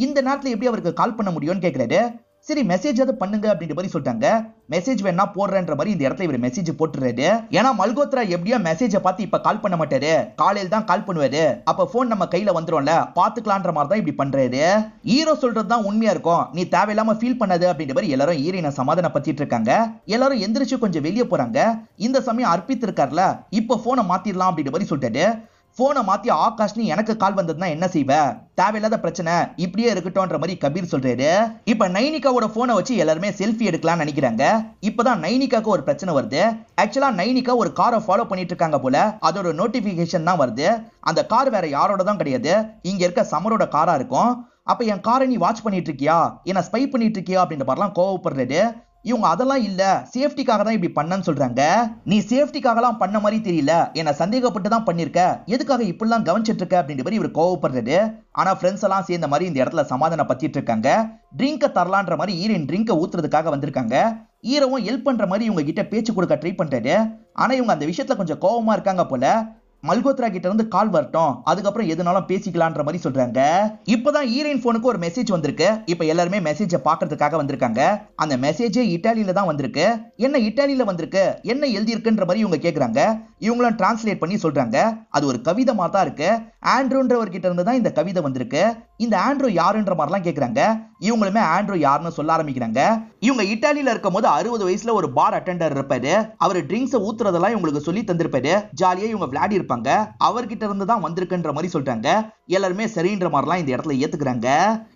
இந்த நேரத்தில் எப்படி அவருக்கு கால் பண்ண முடியும்னு கேட்குறாரு சரி மெசேஜ் அது பண்ணுங்க அப்படின்ற மாதிரி சொல்லிட்டாங்க. மெசேஜ் வேணா போடுறேன்ற மாதிரி இந்த இடத்துல இவர் மெசேஜ் போட்டுறாரு ஏன்னா மல்கோத்ரா எப்படியா மெசேஜை பார்த்து இப்ப கால் பண்ண மாட்டாரு. காலையில் தான் கால் பண்ணுவாரு. அப்ப போன் நம்ம கையில வந்துரும்ல பாத்துக்கலான்ற மாதிரி தான் இப்படி பண்றாரு. ஹீரோ சொல்றது தான் உண்மையா இருக்கும். நீ தேவையில்லாம ஃபீல் பண்ணாது அப்படின்ற மாதிரி எல்லாரும் ஹீரோயினை சமாதானப்படுத்திட்டு இருக்காங்க. எல்லாரும் எந்திரிச்சு கொஞ்சம் வெளியே போறாங்க. இந்த சமயம் அர்ப்பித்து இருக்கார்ல இப்ப போனை மாத்திரலாம் அப்படின்ற மாதிரி சொல்லிட்டாரு. போனை மாத்தி ஆகாஷ்னு எனக்கு கால் வந்ததுன்னா என்ன செய்வ? தேவையில்லாத பிரச்சனை இப்படியே இருக்கட்டும்ன்ற மாதிரி கபீர் சொல்றாரு. இப்ப நைனிகாவோட போனை வச்சு எல்லாருமே செல்ஃபி எடுக்கலாம்னு நினைக்கிறாங்க. இப்பதான் நைனிகாக்கு ஒரு பிரச்சனை வருது. ஆக்சுவலா நைனிகா ஒரு காரை ஃபாலோ பண்ணிட்டு இருக்காங்க போல. அதோட நோட்டிபிகேஷன் தான் வருது. அந்த கார் வேற யாரோட தான் கிடையாது. இங்க இருக்க சமரோட காரா இருக்கும். அப்ப என் காரை நீ வாட்ச் பண்ணிட்டு இருக்கியா? என்ன ஸ்பை பண்ணிட்டு இருக்கியா? அப்படின்ற மாதிரிலாம் கோவப்படுறது இவங்க அதெல்லாம் இல்ல. சேஃப்டிக்காக தான் இப்படி பண்ணன்னு சொல்றாங்க. நீ சேஃப்டிக்காகலாம் பண்ண மாதிரி தெரியல. என்ன சந்தேகப்பட்டு தான் பண்ணிருக்க. எதுக்காக இப்படிலாம் கவனிச்சிட்டு இருக்க அப்படின்ற மாதிரி இவர் கோவப்படுறது ஆனா ஃப்ரெண்ட்ஸ் எல்லாம் சேர்ந்த மாதிரி இந்த இடத்துல சமாதானம் பத்திட்டு இருக்காங்க ட்ரிங்க தரலான்ற மாதிரி ஈரன் ட்ரிங்க ஊத்துறதுக்காக வந்திருக்காங்க. ஈரவும் ஹெல்ப் பண்ற மாதிரி இவங்க கிட்ட பேச்சு கொடுக்க ட்ரை பண்றாரு. ஆனா இவங்க அந்த விஷயத்துல கொஞ்சம் கோவமா இருக்காங்க போல. மல்கோத்ரா கிட்ட இருந்து கால் வரட்டும். அதுக்கப்புறம் எதுனாலும் பேசிக்கலான்ற மாதிரி சொல்றாங்க. இப்பதான் ஈரன் போனுக்கு ஒரு மெசேஜ் வந்திருக்கு. இப்ப எல்லாருமே மெசேஜை பாக்குறதுக்காக வந்திருக்காங்க. அந்த மெசேஜே இட்டாலியில தான் வந்திருக்கு. என்ன இட்டாலியில வந்திருக்கு? என்ன எழுதி இருக்குன்ற மாதிரி இவங்க கேக்குறாங்க. இவங்களும் டிரான்ஸ்லேட் பண்ணி சொல்றாங்க. அது ஒரு கவிதை மாதிரி தான் இருக்கு. ஆண்ட்ரூன்றவர் கிட்ட இருந்து தான் இந்த கவிதை வந்திருக்கு. இந்த ஆண்ட்ரூ யாருன்ற மாதிரிலாம் கேட்குறாங்க இவங்களுமே ஆண்ட்ரூ யாருன்னு சொல்ல ஆரம்பிக்கிறாங்க. இவங்க இட்டாலியில இருக்கும் போது அறுபது வயசுல ஒரு பார் அட்டெண்டர் இருப்பாரு. அவர் ட்ரிங்க்ஸ் ஊத்துறதெல்லாம் இவங்களுக்கு சொல்லி தந்திருப்பாரு. ஜாலியா இவங்க விளையாடி இருப்பாங்க. அவர்கிட்ட இருந்து தான் வந்திருக்குன்ற மாதிரி சொல்றாங்க. எல்லாருமே சரின்ற மாதிரிலாம் இந்த இடத்துல ஏத்துக்கிறாங்க.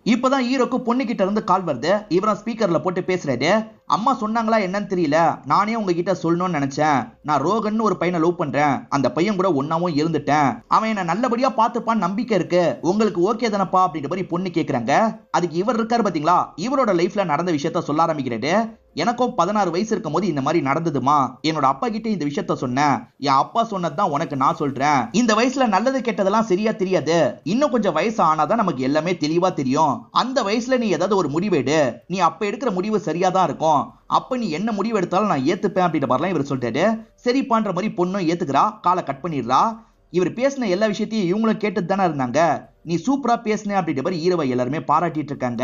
இப்பதான் ஹீரோக்கு பொண்ணு கிட்ட இருந்து கால் வருது. இவரும் ஸ்பீக்கர்ல போட்டு பேசுறாரு. அம்மா சொன்னாங்களா என்னன்னு தெரியல. நானே உங்ககிட்ட சொல்லணும்னு நினைச்சேன். நான் ரோகன் ஒரு பையனை லவ் பண்றேன். அந்த பையன் கூட ஒன்னாவும் இருந்துட்டேன். அவன் என்ன நல்லபடியா பார்த்துப்பான்னு நம்பிக்கை இருக்கு. உங்களுக்கு ஓகே தானப்பா அப்படின்ற மாதிரி பொண்ணு கேக்குறாங்க. அதுக்கு இவர் இருக்காரு பாத்தீங்களா? இவரோட லைஃப்ல நடந்த விஷயத்த சொல்ல ஆரம்பிக்கிறாரு. எனக்கும் பதினாறு வயசு இருக்கும் போது இந்த மாதிரி நடந்ததுமா? என்னோட அப்பா கிட்ட இந்த விஷயத்த சொன்னேன். என் அப்பா சொன்னதுதான் உனக்கு நான் சொல்றேன். இந்த வயசுல நல்லது கெட்டதெல்லாம் சரியா தெரியாது. இன்னும் கொஞ்சம் வயசு ஆனாதான் நமக்கு எல்லாமே தெளிவா தெரியும். அந்த வயசுல நீ ஏதாவது ஒரு முடிவு எடு. நீ அப்ப எடுக்கிற முடிவு சரியா தான் இருக்கும். அப்ப நீ என்ன முடிவு எடுத்தாலும் நான் ஏத்துப்பேன் அப்படின்ற மாதிரிலாம் இவர் சொல்லிட்டாரு சரிப்பான்ற மாதிரி பொண்ணும் ஏத்துக்கிறா. காலை கட் பண்ணிடுறா. இவர் பேசின எல்லா விஷயத்தையும் இவங்களும் கேட்டுட்டு தானே இருந்தாங்க. நீ சூப்பரா பேசுன அப்படின்ற மாதிரி ஈரவை எல்லாருமே பாராட்டிட்டு இருக்காங்க.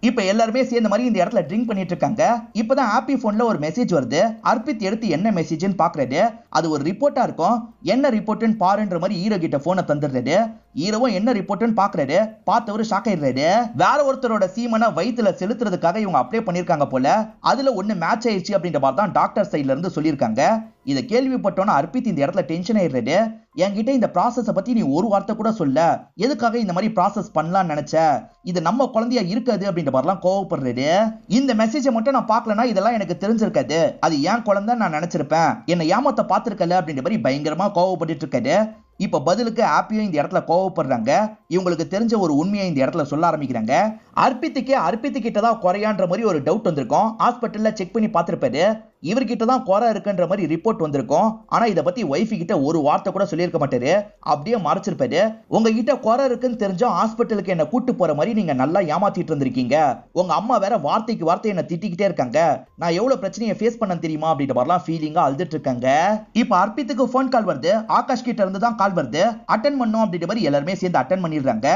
இப்ப எல்லாருமே சேர்ந்த மாதிரி இந்த இடத்துல ட்ரிங்க் பண்ணிட்டு இருக்காங்க. இப்பதான் ஆப்பி போன்ல ஒரு மெசேஜ் வருது. அர்ப்பித் எடுத்து என்ன மெசேஜ்னு பாக்குறது? அது ஒரு ரிப்போர்ட்டா இருக்கும். என்ன ரிப்போர்ட்னு பாருன்ற மாதிரி ஹீரோ கிட்ட போனை தந்துடுறது. ஈரவும் என்ன ரிப்போர்ட்னு பாக்குறாரு? பார்த்தவரு ஷாக் ஆயிடுறாரு. வேற ஒருத்தரோட சீமனை வயிற்றுல செலுத்துறதுக்காக இவங்க அப்ளை பண்ணிருக்காங்க போல. அதுல ஒண்ணு மேட்ச் ஆயிடுச்சு அப்படின்ற மாதிரி தான் டாக்டர் சைட்ல இருந்து சொல்லியிருக்காங்க. இதை கேள்விப்பட்டோன்னா அர்ப்பித் இந்த இடத்துல டென்ஷன் ஆயிடுறாரு. என்கிட்ட இந்த ப்ராசஸ பத்தி நீ ஒரு வார்த்தை கூட சொல்ல. எதுக்காக இந்த மாதிரி ப்ராசஸ் பண்ணலாம்னு நினைச்ச? இது நம்ம குழந்தையா இருக்காது அப்படின்ற மாதிரிலாம் கோவப்படுறாரு. இந்த மெசேஜை மட்டும் நான் பார்க்கலனா இதெல்லாம் எனக்கு தெரிஞ்சிருக்காது. அது ஏன் குழந்தை நான் நினைச்சிருப்பேன். என்னை ஏமாத்த பார்த்துருக்கல அப்படின்ற மாதிரி பயங்கரமா கோவப்பட்டு இருக்காரு. இப்ப பதிலுக்கு ஆப்பியும் இந்த இடத்துல கோவப்படுறாங்க. இவங்களுக்கு தெரிஞ்ச ஒரு உண்மையை இந்த இடத்துல சொல்ல ஆரம்பிக்கிறாங்க. அர்ப்பித்துக்கே அர்ப்பித்து கிட்ட தான் குறையான்ற மாதிரி ஒரு டவுட் வந்திருக்கும். ஹாஸ்பிட்டல்ல செக் பண்ணி பார்த்திருப்பாரு. இவர்கிட்ட தான் குறை இருக்குன்ற மாதிரி ரிப்போர்ட் வந்திருக்கும். ஆனா இதை பத்தி ஒய்ஃபு கிட்ட ஒரு வார்த்தை கூட சொல்லியிருக்க மாட்டாரு. அப்படியே மறைச்சிருப்பாரு. உங்ககிட்ட குறை இருக்குன்னு தெரிஞ்சோம் ஹாஸ்பிட்டலுக்கு என்ன கூட்டு போற மாதிரி நீங்க நல்லா ஏமாத்திட்டு இருந்திருக்கீங்க. உங்க அம்மா வேற வார்த்தைக்கு வார்த்தை என்ன திட்டிக்கிட்டே இருக்காங்க. நான் எவ்வளவு பிரச்சனையை ஃபேஸ் பண்ண தெரியுமா? அப்படின்ற மாதிரிலாம் ஃபீலிங்கா அழுதுட்டு இருக்காங்க. இப்ப அர்ப்பித்துக்கு ஃபோன் கால் வருது. ஆகாஷ் கிட்ட இருந்து தான் கால் வருது. அட்டன் பண்ணும் அப்படின்ற மாதிரி எல்லாருமே சேர்ந்து அட்டன் பண்ணிடுறாங்க.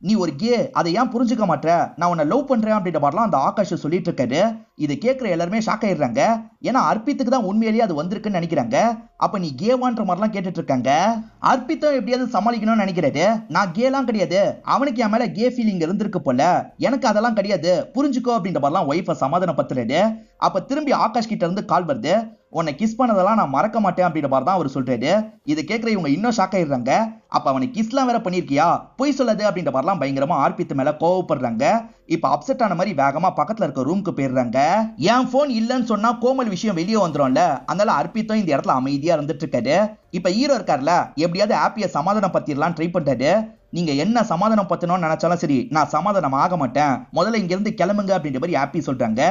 நீ ஒரு கே அதை ஏன் புரிஞ்சுக்க மாட்டே நான் உன்னை லவ் பண்றேன் அப்படின்ற மாதிரிலாம் அந்த ஆகாஷ் சொல்லிட்டு இருக்காரு இது கேட்கிற எல்லாருமே ஷாக் ஆயிடுறாங்க. ஏன்னா அர்ப்பித்துக்கு தான் உண்மையிலேயே அது வந்திருக்குன்னு நினைக்கிறாங்க. அப்ப நீ கேவான்ற மாதிரிலாம் கேட்டுட்டு இருக்காங்க அர்ப்பித்தம் எப்படியாவது சமாளிக்கணும்னு நினைக்கிறாரு. நான் கேலாம் கிடையாது. அவனுக்கு என் மேல கே ஃபீலிங் இருந்திருக்கு போல. எனக்கு அதெல்லாம் கிடையாது. புரிஞ்சுக்கோ அப்படின்ற மாதிரிலாம் ஒய்ஃபை சமாதானப்படுத்துறாரு. அப்ப திரும்பி ஆகாஷ் கிட்ட இருந்து கால் வருது. உன்னை கிஸ் பண்ணதெல்லாம் நான் மறக்க மாட்டேன் அப்படின்ற மாதிரி தான் அவர் சொல்றாரு. இதை கேட்குற இவங்க இன்னும் ஷாக் ஆயிடுறாங்க. அப்ப அவனை கிஸ்லாம் வேற பண்ணிருக்கியா? பொய் சொல்லாது அப்படின்ற மாதிரிலாம் பயங்கரமா ஆர்பித்து மேல கோவப்படுறாங்க. இப்ப அப்செட் ஆன மாதிரி வேகமா பக்கத்துல இருக்க ரூமுக்கு போயிடுறாங்க. என் போன் இல்லைன்னு சொன்னா கோமல் விஷயம் வெளியே வந்துரும்ல. அதனால அர்ப்பித்தும் இந்த இடத்துல அமைதியா இருந்துட்டு இருக்காரு இப்ப ஹீரோ இருக்கார்ல எப்படியாவது ஆப்பிய சமாதானம் பத்திரலாம் ட்ரை பண்றாரு. நீங்க என்ன சமாதானம் பத்தணும்னு நினைச்சாலும் சரி நான் சமாதானம் ஆக மாட்டேன். முதல்ல இங்க இருந்து கிளம்புங்க அப்படின்ற மாதிரி ஆப்பி சொல்றாங்க.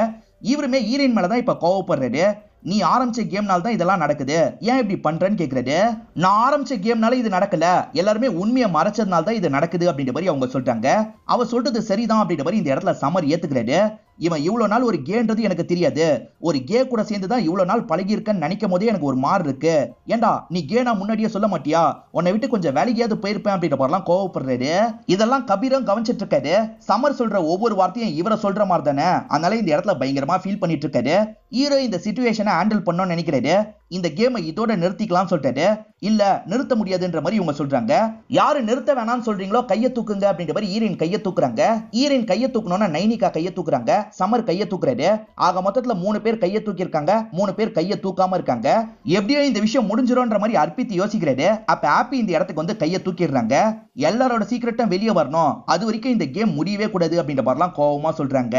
இவருமே ஹீரோயின் மேலதான் இப்ப கோவப்படுறாரு. நீ ஆரம்பிச்ச கேம்னால தான் இதெல்லாம் நடக்குது. ஏன் இப்படி பண்றேன்னு கேக்குறாரு நான் ஆரம்பிச்ச கேம்னால இது நடக்கல. எல்லாருமே உண்மையை மறைச்சதுனால தான் இது நடக்குது அப்படின்ற மாதிரி அவங்க சொல்றாங்க. அவ சொல்றது சரிதான் அப்படின்ற மாதிரி இந்த இடத்துல சமர் ஏத்துக்கிறாரு இவன் இவ்வளோ நாள் ஒரு கேன்றது எனக்கு தெரியாது. ஒரு கே கூட சேர்ந்து தான் இவ்வளோ நாள் பழகியிருக்கேன்னு நினைக்கும் போதே எனக்கு ஒரு மாறு இருக்கு. ஏண்டா நீ கேனா முன்னாடியே சொல்ல மாட்டியா? உன்னை விட்டு கொஞ்சம் வேலைக்காவது போயிருப்பேன் அப்படின்ற மாதிரிலாம் கோவப்படுறாரு. இதெல்லாம் கபீரம் கவனிச்சிட்டு இருக்காரு. சமர் சொல்ற ஒவ்வொரு வார்த்தையும் இவரை சொல்ற மாதிரி தானே அதனால இந்த இடத்துல பயங்கரமா ஃபீல் பண்ணிட்டு இருக்காரு. ஹீரோ இந்த சுச்சுவேஷனை ஹேண்டில் பண்ணணும்னு நினைக்கிறாரு. இந்த கேமை இதோட நிறுத்திக்கலாம்னு சொல்லிட்டாரு இல்ல நிறுத்த முடியாதுன்ற மாதிரி இவங்க சொல்றாங்க. யாரு நிறுத்த வேணாம்னு சொல்றீங்களோ கையை தூக்குங்க அப்படின்ற மாதிரி ஈரின் கையை தூக்குறாங்க. ஈரின் கையை தூக்கணும்னா நைனிகா கையை தூக்குறாங்க. சமர் கையை தூக்குறாரு ஆக மொத்தத்துல மூணு பேர் கையை தூக்கியிருக்காங்க. மூணு பேர் கையை தூக்காம இருக்காங்க. எப்படியோ இந்த விஷயம் முடிஞ்சிரும்ன்ற மாதிரி அர்ப்பித்து யோசிக்கிறாரு அப்ப ஆப்பி இந்த இடத்துக்கு வந்து கையை தூக்கிடுறாங்க. எல்லாரோட சீக்கிரட்டும் வெளியே வரணும். அது வரைக்கும் இந்த கேம் முடியவே கூடாது அப்படின்ற மாதிரிலாம் கோபமா சொல்றாங்க.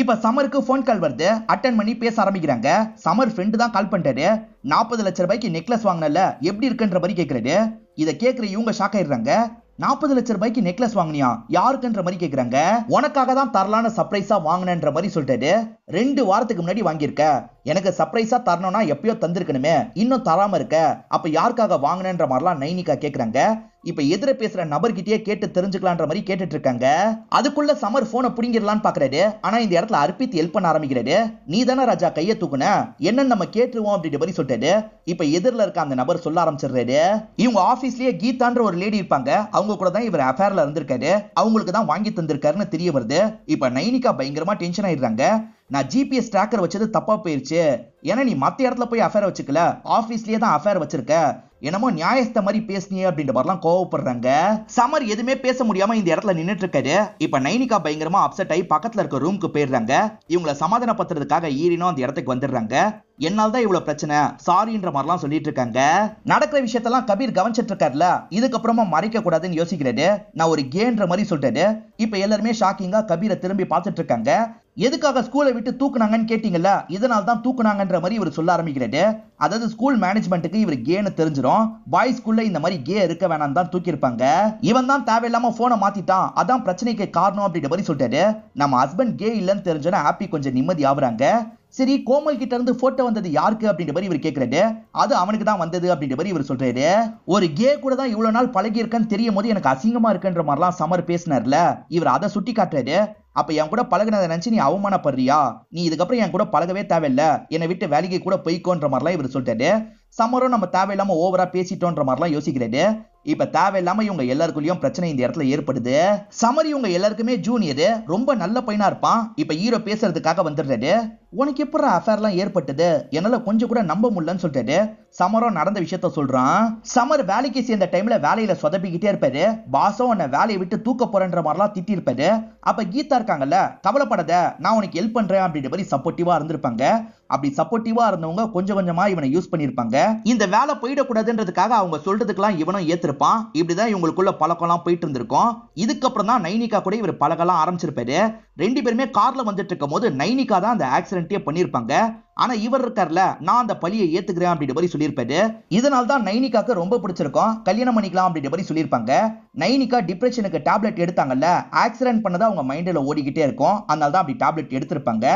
இப்ப சமருக்கு ஃபோன் கால் வருது. அட்டன் பண்ணி பேச ஆரம்பிக்கிறாங்க. சமர் ஃப்ரெண்டு தான் கால் பண்ணுறாரு நாற்பது லட்ச ரூபாய்க்கு நெக்லஸ் வாங்கினல எப்படி இருக்குன்ற மாதிரி கேட்கறாரு இதை கேட்குற இவங்க ஷாக் ஆயிடுறாங்க. நாற்பது லட்சம் ரூபாய்க்கு நெக்லஸ் வாங்கினியா? யாருக்குன்ற மாதிரி கேட்குறாங்க உனக்காக தான் தரலான சர்ப்ரைஸா வாங்கினன்ற மாதிரி சொல்லிட்டாரு. ரெண்டு வாரத்துக்கு முன்னாடி வாங்கியிருக்க. எனக்கு சர்ப்ரைஸா தரணும்னா எப்பயோ தந்திருக்கணுமே. இன்னும் தராம இருக்க. அப்ப யாருக்காக வாங்கினன்ற மாதிரிலாம் நைனிகா கேக்குறாங்க. இப்ப எதிர பேசுற நபர்கிட்டயே கேட்டு தெரிஞ்சுக்கலான்ற மாதிரி கேட்டுட்டு இருக்காங்க. அதுக்குள்ள சமர் போனை புடிங்கிடலான்னு பாக்குறாரு. ஆனா இந்த இடத்துல அர்ப்பித் ஹெல்ப் பண்ண ஆரம்பிக்கிறாரு. நீ தானே ராஜா கையை தூக்குன? என்னன்னு நம்ம கேட்டுருவோம் அப்படின்ற மாதிரி சொல்லிட்டாரு. இப்ப எதிரில இருக்க அந்த நபர் சொல்ல ஆரம்பிச்சிடுறாரு. இவங்க ஆபீஸ்லயே கீதான்ற ஒரு லேடி இருப்பாங்க. அவங்க கூட தான் இவர் அஃபேர்ல இருந்திருக்காரு. அவங்களுக்கு தான் வாங்கி தந்திருக்காருன்னு தெரிய வருது. இப்ப நைனிகா பயங்கரமா டென்ஷன் ஆயிடுறாங்க. நான் ஜிபிஎஸ் ட்ராக்கர் வச்சது தப்பா போயிருச்சு. ஏன்னா நீ மத்த இடத்துல போய் அஃபேர் வச்சுக்கல. ஆபீஸ்லயே தான் அஃபேர் வச்சிருக்க. என்னமோ நியாயஸ்த மாதிரி பேசுனியே அப்படின்ற மாதிரிலாம் கோவப்படுறாங்க. சமர் எதுவுமே பேச முடியாம இந்த இடத்துல நின்றுட்டு இருக்காரு இப்ப நைனிகா பயங்கரமா அப்செட் ஆகி பக்கத்துல இருக்க ரூமுக்கு போயிடுறாங்க. இவங்களை சமாதானப்படுத்துறதுக்காக ஈரினும் அந்த இடத்துக்கு வந்துடுறாங்க. என்னால் தான் இவ்வளவு பிரச்சனை? சாரின்ற மாதிரிலாம் சொல்லிட்டு இருக்காங்க நடக்கிற விஷயத்தெல்லாம் கபீர் கவனிச்சிட்டு இருக்காருல இதுக்கப்புறமா மறைக்க கூடாதுன்னு யோசிக்கிறாரு. நான் ஒரு கேன்ற மாதிரி சொல்லிட்டாரு. இப்ப எல்லாருமே ஷாக்கிங்கா கபீரை திரும்பி பார்த்துட்டு இருக்காங்க எதுக்காக ஸ்கூலை விட்டு தூக்குனாங்கன்னு கேட்டீங்கல்ல? இதனால தான் தூக்குனாங்கன்ற மாதிரி இவர் சொல்ல ஆரம்பிக்கிறாரு. அதாவது ஸ்கூல் மேனேஜ்மெண்ட்டுக்கு இவர் கேன்னு தெரிஞ்சிடும் பாய்ஸ் ஸ்கூல்ல இந்த மாதிரி கே இருக்க வேணாம் தான் தூக்கியிருப்பாங்க. இவன் தான் தேவையில்லாம போனை மாத்திட்டான். அதான் பிரச்சனைக்கு காரணம் அப்படின்ற மாதிரி சொல்லிட்டாரு. நம்ம ஹஸ்பண்ட் கே இல்லைன்னு தெரிஞ்சோன்னா ஹாப்பி கொஞ்சம் நிம்மதி ஆகுறாங்க. சரி கோமல் கிட்ட இருந்து போட்டோ வந்தது யாருக்கு அப்படின்ற மாதிரி இவர் கேக்குறாரு. அது அவனுக்கு தான் வந்தது அப்படின்ற மாதிரி இவர் சொல்றாரு. ஒரு கே கூட தான் இவ்வளவு நாள் பழகி இருக்கன்னு தெரியும் போது எனக்கு அசிங்கமா இருக்குன்ற மாதிரிலாம் சமர் பேசினார்ல இவர் அதை சுட்டி காட்டுறாரு. அப்ப என் கூட பழகினதை நினைச்சு நீ அவமானப்படுறியா? நீ இதுக்கப்புறம் என் கூட பழகவே தேவையில்ல. என்னை விட்டு வேலைக்கு கூட போய்க்கோன்ற மாதிரிலாம் இவர் சொல்லிட்டாரு சம்மரும் நம்ம தேவையில்லாம ஓவரா பேசிட்டோன்ற மாதிரிலாம் யோசிக்கிறாரு இப்ப தேவையில்லாம இவங்க எல்லாருக்குள்ளயும் பிரச்சனை இந்த இடத்துல ஏற்படுது. சமர் இவங்க எல்லாருக்குமே ஜூனியர் ரொம்ப நல்ல பையனா இருப்பான். இப்ப ஹீரோ பேசுறதுக்காக வந்துடுறாரு உனக்கு எப்படி அஃபேர்லாம் ஏற்பட்டது? என்னால கொஞ்சம் கூட நம்ப முடியலன்னு சொல்லிட்டாரு சமரம் நடந்த விஷயத்த சொல்றான். சமர் வேலைக்கு சேர்ந்த டைம்ல வேலையில சொதப்பிக்கிட்டே இருப்பாரு. பாசம் உன்னை வேலையை விட்டு தூக்க போறன்ற மாதிரிலாம் திட்டி இருப்பாரு அப்ப கீதா இருக்காங்கல்ல கவலைப்படாத. நான் உனக்கு ஹெல்ப் பண்றேன் அப்படின்ற மாதிரி சப்போர்ட்டிவா இருந்திருப்பாங்க. அப்படி சப்போர்ட்டிவா இருந்தவங்க கொஞ்சம் கொஞ்சமா இவனை யூஸ் பண்ணிருப்பாங்க. இந்த வேலை போயிடக்கூடாதுன்றதுக்காக அவங்க சொல்றதுக்கெல்லாம் இவனும் ஏத்திருப்பான். இப்படிதான் இவங்களுக்குள்ள பழக்கம்லாம் போயிட்டு இருந்திருக்கும் இதுக்கப்புறம் தான் நைனிகா கூட இவர் பழகலாம் ஆரம்பிச்சிருப்பாரு. ரெண்டு பேருமே கார்ல வந்துட்டு இருக்கும் போது நைனிகா தான் அந்த ஆக்சிடென்ட்டே பண்ணிருப்பாங்க. ஆனா இவர் இருக்கார்ல நான் அந்த பழியை ஏத்துக்கிறேன் அப்படின்ற மாதிரி சொல்லியிருப்பாரு. இதனால தான் நைனிகாக்கு ரொம்ப பிடிச்சிருக்கும். கல்யாணம் பண்ணிக்கலாம் அப்படின்ற மாதிரி சொல்லியிருப்பாங்க. நைனிகா டிப்ரெஷனுக்கு டேப்லெட் எடுத்தாங்கல்ல ஆக்சிடென்ட் பண்ணதா அவங்க மைண்டில் ஓடிக்கிட்டே இருக்கும். அதனால தான் அப்படி டேப்லெட் எடுத்திருப்பாங்க.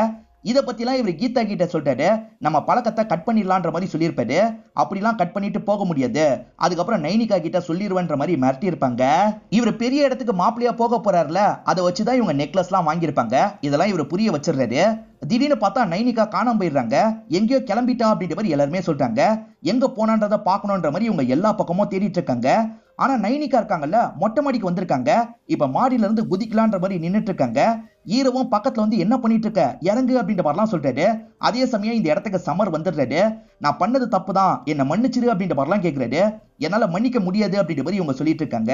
இதை பத்திலாம் இவர் கீதா கிட்ட சொல்லிட்டாரு நம்ம பழக்கத்தை கட் பண்ணிடலான்ற மாதிரி சொல்லியிருப்பாரு. அப்படிலாம் கட் பண்ணிட்டு போக முடியாது. அதுக்கப்புறம் நைனிகா கிட்ட சொல்லிடுவேன்ற மாதிரி மிரட்டியிருப்பாங்க. இவர் பெரிய இடத்துக்கு மாப்பிள்ளையா போக போறாருல அதை வச்சுதான் இவங்க நெக்லஸ்லாம் வாங்கியிருப்பாங்க. இதெல்லாம் இவர் புரிய வச்சிடுறாரு. திடீர்னு பார்த்தா நைனிகா காணாம போயிடுறாங்க. எங்கேயோ கிளம்பிட்டா அப்படின்ற மாதிரி எல்லாருமே சொல்றாங்க. எங்க போனான்றதை பார்க்கணுன்ற மாதிரி இவங்க எல்லா பக்கமும் தேடிட்டு இருக்காங்க. ஆனா நைனிகா இருக்காங்கல்ல மொட்டை மாடிக்கு வந்திருக்காங்க. இப்ப மாடியில இருந்து குதிக்கலான்ற மாதிரி நின்றுட்டு இருக்காங்க. ஈரவும் பக்கத்துல வந்து என்ன பண்ணிட்டு இருக்க இறங்கு அப்படின்ற மாதிரிலாம் சொல்றாரு அதே சமயம் இந்த இடத்துக்கு சமர் வந்துடுறாரு. நான் பண்ணது தப்பு தான் என்ன மன்னிச்சிரு அப்படின்ற மாதிரிலாம் கேக்குறாரு. என்னால மன்னிக்க முடியாது அப்படின்ற மாதிரி இவங்க சொல்லிட்டு இருக்காங்க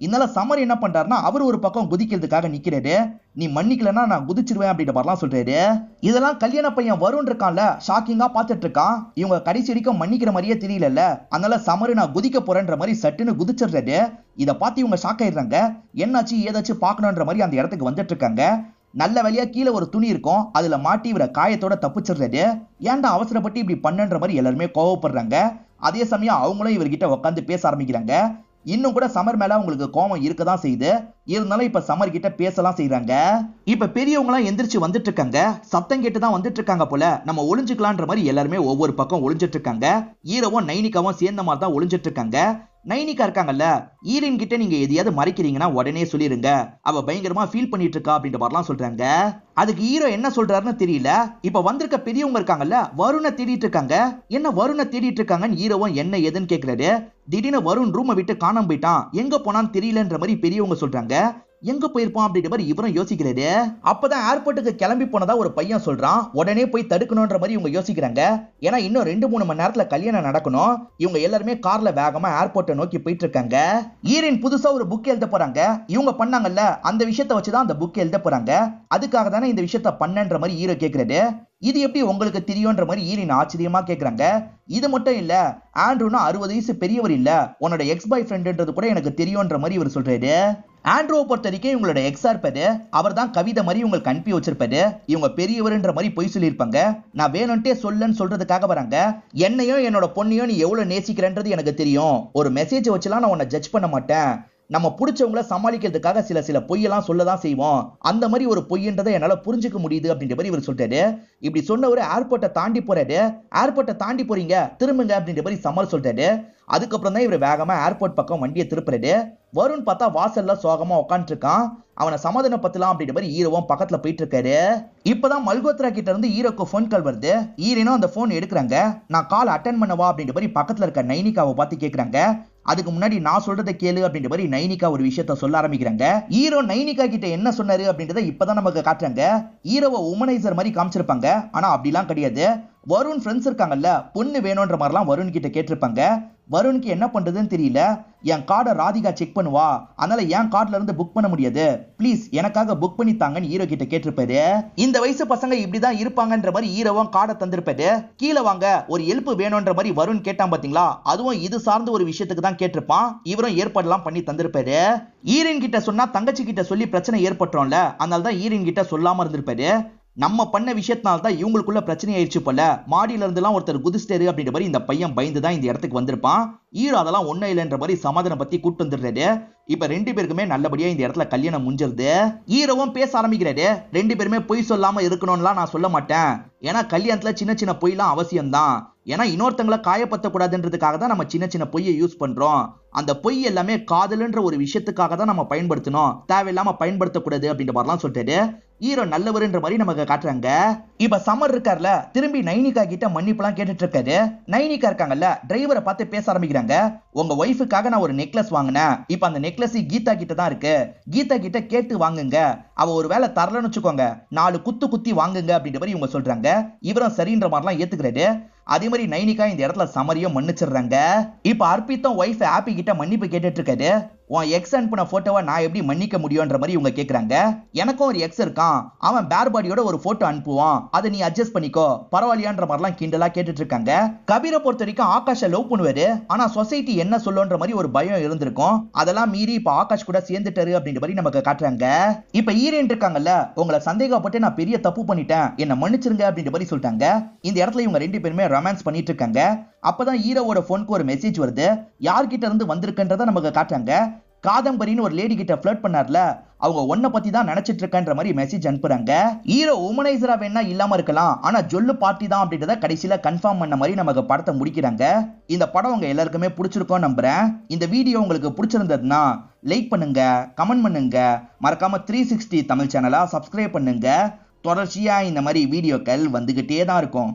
இதனால சமர் என்ன பண்றாருன்னா அவர் ஒரு பக்கம் குதிக்கிறதுக்காக நிக்கிறாரு. நீ மன்னிக்கலன்னா நான் குதிச்சிருவேன் அப்படின்ற மாதிரிலாம் சொல்றாரு. இதெல்லாம் கல்யாண பையன் வருண் இருக்கான்ல ஷாக்கிங்கா பார்த்துட்டு இருக்கான். இவங்க கடைசி வரைக்கும் மன்னிக்கிற மாதிரியே தெரியல அதனால சமரு நான் குதிக்க போறேன்ற மாதிரி சட்டுன்னு குதிச்சிடுறாரு. இதை பார்த்து இவங்க ஷாக் ஆயிடுறாங்க. என்னாச்சு ஏதாச்சும் பார்க்கணுன்ற மாதிரி அந்த இடத்துக்கு வந்துட்டு இருக்காங்க. நல்ல வழியா கீழே ஒரு துணி இருக்கும். அதுல மாட்டி இவரை காயத்தோட தப்பிச்சிடுறாரு. ஏன்டா அவசரப்பட்டு இப்படி பண்ணுன்ற மாதிரி எல்லாருமே கோவப்படுறாங்க. அதே சமயம் அவங்களும் இவர்கிட்ட உட்காந்து பேச ஆரம்பிக்கிறாங்க. இன்னும் கூட சமர் மேல உங்களுக்கு கோபம் இருக்கதான் செய்யுது. இருந்தாலும் இப்ப சமர் கிட்ட பேசலாம் செய்யறாங்க இப்ப பெரியவங்க எல்லாம் எந்திரிச்சு வந்துட்டு இருக்காங்க சத்தம் கேட்டு தான் வந்துட்டு இருக்காங்க போல. நம்ம ஒளிஞ்சுக்கலான்ற மாதிரி எல்லாருமே ஒவ்வொரு பக்கம் ஒளிஞ்சிட்டு இருக்காங்க ஈரவும் நைனிகாவும் சேர்ந்த மாதிரி தான் ஒளிஞ்சிட்டு இருக்காங்க நைனிகா இருக்காங்கல்ல ஈரின் கிட்ட நீங்க எதையாவது மறைக்கிறீங்கன்னா உடனே சொல்லிருங்க. அவ பயங்கரமா ஃபீல் பண்ணிட்டு இருக்கா அப்படின்ற மாதிரிலாம் சொல்றாங்க. அதுக்கு ஹீரோ என்ன சொல்றாருன்னு தெரியல. இப்ப வந்திருக்க பெரியவங்க இருக்காங்கல்ல வருண தேடிட்டு இருக்காங்க என்ன வருண தேடிட்டு இருக்காங்கன்னு ஹீரோவும் என்ன எதுன்னு கேக்குறாரு. திடீர்னு வருண் ரூமை விட்டு காணாம போயிட்டான். எங்க போனான்னு தெரியலன்ற மாதிரி பெரியவங்க சொல்றாங்க. எங்க போயிருப்பான் அப்படின்ற மாதிரி இவரும் யோசிக்கிறாரு. அப்பதான் ஏர்போர்ட்டுக்கு கிளம்பி போனதா ஒரு பையன் சொல்றான். உடனே போய் தடுக்கணும்ன்ற மாதிரி இவங்க யோசிக்கிறாங்க. ஏன்னா இன்னும் ரெண்டு மூணு மணி நேரத்துல கல்யாணம் நடக்கணும். இவங்க எல்லாருமே கார்ல வேகமா ஏர்போர்ட்டை நோக்கி போயிட்டு இருக்காங்க. ஈரின் புதுசா ஒரு புக் எழுத போறாங்க. இவங்க பண்ணாங்கல்ல அந்த விஷயத்த வச்சுதான் அந்த புக் எழுத போறாங்க. அதுக்காக தானே இந்த விஷயத்த பண்ணன்ற மாதிரி ஹீரோ கேக்குறாரு. இது எப்படி உங்களுக்கு தெரியும்ன்ற மாதிரி ஈரின் ஆச்சரியமா கேக்குறாங்க. இது மட்டும் இல்ல ஆண்ட்ரூனா அறுபது வயசு பெரியவர் இல்ல. உன்னோட எக்ஸ் பாய் ஃப்ரெண்டுன்றது கூட எனக்கு தெரியும்ன்ற மாதிரி இவர் சொல்றாரு. ஆண்ட்ரோவை பொறுத்த வரைக்கும் இவங்களோட எக்ஸா அவர் தான் கவிதை மாதிரி உங்களுக்கு அனுப்பி வச்சிருப்பாரு. இவங்க பெரியவர்ன்ற மாதிரி பொய் சொல்லியிருப்பாங்க. நான் வேணும்ட்டே சொல்லன்னு சொல்றதுக்காக வராங்க. என்னையும் என்னோட பொண்ணையும் நீ எவ்வளவு நேசிக்கிறன்றது எனக்கு தெரியும். ஒரு மெசேஜ் வச்சுலாம் நான் உன்னை ஜட்ஜ் பண்ண மாட்டேன். நம்ம பிடிச்சவங்கள சமாளிக்கிறதுக்காக சில சில பொய்யெல்லாம் சொல்லதான் செய்வோம். அந்த மாதிரி ஒரு பொய்ன்றதை என்னால புரிஞ்சுக்க முடியுது அப்படின்ற மாதிரி இவர் சொல்லிட்டாரு இப்படி சொன்னவர் ஏர்போர்ட்டை தாண்டி போறாரு. ஏர்போர்ட்டை தாண்டி போறீங்க. திரும்புங்க அப்படின்ற மாதிரி சமால் சொல்லிட்டாரு அதுக்கப்புறம் தான் இவர் வேகமாக ஏர்போர்ட் பக்கம் வண்டியை திருப்புறாரு வருண் பார்த்தா வாசல்ல சோகமா உட்காந்துருக்கான் அவனை சமாதானப்படுத்தலாம் அப்படின்ற மாதிரி ஹீரோவும் பக்கத்துல போயிட்டு இருக்காரு இப்பதான் மல்கோத்ரா கிட்ட இருந்து ஹீரோக்கு ஃபோன் கால் வருது. ஹீரோனும் அந்த ஃபோன் எடுக்கிறாங்க. நான் கால் அட்டன் பண்ணவா அப்படின்ற மாதிரி பக்கத்துல இருக்க நைனிகாவை பார்த்து கேட்குறாங்க அதுக்கு முன்னாடி நான் சொல்றதை கேளு அப்படின்ற மாதிரி நைனிகா ஒரு விஷயத்த சொல்ல ஆரம்பிக்கிறாங்க. ஹீரோ நைனிகா கிட்ட என்ன சொன்னாரு அப்படின்றத இப்பதான் நமக்கு காட்டுறாங்க. ஹீரோவை உமனைசர் மாதிரி காமிச்சிருப்பாங்க. ஆனா அப்படிலாம் கிடையாது. வருண் ஃப்ரெண்ட்ஸ் இருக்காங்கல்ல பொண்ணு வேணுன்ற மாதிரிலாம் வருண் கிட்ட கேட்டிருப்பாங்க. வருணுக்கு என்ன பண்றதுன்னு தெரியல. என் கார்டை ராதிகா செக் பண்ணுவா. அதனால என் கார்டுல இருந்து புக் பண்ண முடியாது. ப்ளீஸ் எனக்காக புக் பண்ணி தாங்கன்னு ஹீரோ கிட்ட கேட்டிருப்பாரு. இந்த வயசு பசங்க இப்படிதான் இருப்பாங்கன்ற மாதிரி ஹீரோவும் கார்டை தந்திருப்பாரு. கீழே வாங்க ஒரு எழுப்பு வேணும்ன்ற மாதிரி வருண் கேட்டான் பாத்தீங்களா? அதுவும் இது சார்ந்த ஒரு விஷயத்துக்கு தான் கேட்டிருப்பான். இவரும் ஏற்பாடுலாம் பண்ணி தந்திருப்பாரு. ஈரின் கிட்ட சொன்னா தங்கச்சி கிட்ட சொல்லி பிரச்சனை ஏற்பட்டுறோம்ல அதனால தான் ஈரின் கிட்ட சொல்லாம இருந்திருப்பாரு. நம்ம பண்ண விஷயத்தினால தான் இவங்களுக்குள்ள பிரச்சனை ஆயிடுச்சு போல. மாடியில இருந்துலாம் ஒருத்தர் குதிச்சிட்டாரு அப்படின்ற மாதிரி இந்த பையன் பயந்து தான் இந்த இடத்துக்கு வந்திருப்பான். ஈரோ அதெல்லாம் ஒன்றும் இல்லைன்ற மாதிரி சமாதானம் பத்தி கூட்டு வந்துடுறாரு. இப்ப ரெண்டு பேருக்குமே நல்லபடியா இந்த இடத்துல கல்யாணம் முடிஞ்சிருது. ஹீரோவும் பேச ஆரம்பிக்கிறாரு. ரெண்டு பேருமே பொய் சொல்லாம இருக்கணும்லாம் நான் சொல்ல மாட்டேன். ஏன்னா கல்யாணத்துல சின்ன சின்ன பொய்லாம் அவசியம்தான். ஏன்னா இன்னொருத்தங்களை காயப்படுத்தக்கூடாதுன்றதுக்காக தான் நம்ம சின்ன சின்ன பொய்யை யூஸ் பண்றோம். அந்த பொய் எல்லாமே காதல்ன்ற ஒரு விஷயத்துக்காக தான் நம்ம பயன்படுத்தணும் தேவையில்லாம பயன்படுத்தக்கூடாது அப்படின்ற மாதிரிலாம் சொல்லிட்டு ஹீரோ நல்லவருன்ற மாதிரி நமக்கு காட்டுறாங்க. இப்ப சமர் இருக்கார்ல திரும்பி நைனிகா கிட்ட மன்னிப்புலாம் கேட்டுட்டு இருக்காரு நைனிகா இருக்காங்கல்ல டிரைவரை பார்த்து பேச ஆரம்பிக்கிறாங்க. உங்க ஒய்ஃபுக்காக நான் ஒரு நெக்லஸ் வாங்கினேன். இப்ப அந்த நெக்லஸ் கீதா கிட்ட தான் இருக்கு. கீதா கிட்ட கேட்டு வாங்குங்க. அவ ஒரு வேலை தரலன்னு வச்சுக்கோங்க. நாலு குத்து குத்தி வாங்குங்க அப்படின்ற மாதிரி இவங்க சொல்றாங்க. இவரும் சரின்ற மாதிரிலாம் ஏத்துக்கிறாரு. அதே மாதிரி நைனிகா இந்த இடத்துல சமரியும் மன்னிச்சிடுறாங்க. இப்ப அர்ப்பித்தும் ஒய்ஃப் ஹாப்பி கிட்ட மன்னிப்பு கேட்டுட்டு இருக்காரு. உன் எக்ஸ் அனுப்பின போட்டோவை நான் எப்படி மன்னிக்க முடியும்ன்ற மாதிரி இவங்க கேட்குறாங்க எனக்கும் ஒரு எக்ஸ் இருக்கான். அவன் பேர் பாடியோட ஒரு போட்டோ அனுப்புவான். அதை நீ அட்ஜஸ்ட் பண்ணிக்கோ. பரவாயில்லையான்ற மாதிரிலாம் கிண்டலா கேட்டுட்டு இருக்காங்க. கபீரை பொறுத்த வரைக்கும் ஆகாஷை லவ் பண்ணுவாரு. ஆனா சொசைட்டி என்ன சொல்லுன்ற மாதிரி ஒரு பயம் இருந்திருக்கும். அதெல்லாம் மீறி இப்ப ஆகாஷ் கூட சேர்ந்துட்டாரு அப்படின்ற மாதிரி நமக்கு காட்டுறாங்க. இப்ப ஈரேன் இருக்காங்கல்ல உங்களை சந்தேகப்பட்டு நான் பெரிய தப்பு பண்ணிட்டேன். என்ன மன்னிச்சிருங்க அப்படின்ற மாதிரி சொல்லிட்டாங்க. இந்த இடத்துல இவங்க ரெண்டு பேருமே ரொமான்ஸ் பண்ணிட்டு இருக்காங்க. அப்பதான் ஹீரோவோட போனுக்கு ஒரு மெசேஜ் வருது. யார்கிட்ட இருந்து வந்திருக்குன்றத நமக்கு காட்டுறாங்க. காதம்பரின்னு ஒரு லேடி கிட்ட ஃபிளட் பண்ணார்ல அவங்க ஒன்ன பத்தி தான் நினைச்சிட்டு இருக்கன்ற மாதிரி மெசேஜ் அனுப்புறாங்க. ஹீரோ உமனைசரா வேணா இல்லாம இருக்கலாம் ஆனா ஜொல்லு பார்ட்டி தான் அப்படின்றத கடைசியில கன்ஃபார்ம் பண்ண மாதிரி நமக்கு படத்தை முடிக்கிறாங்க. இந்த படம் உங்க எல்லாருக்குமே பிடிச்சிருக்கோம் நம்புறேன். இந்த வீடியோ உங்களுக்கு பிடிச்சிருந்ததுன்னா லைக் பண்ணுங்க கமெண்ட் பண்ணுங்க. மறக்காம த்ரீ சிக்ஸ்டி தமிழ் சேனலா சப்ஸ்கிரைப் பண்ணுங்க. தொடர்ச்சியா இந்த மாதிரி வீடியோக்கள் வந்துகிட்டே தான் இருக்கும்.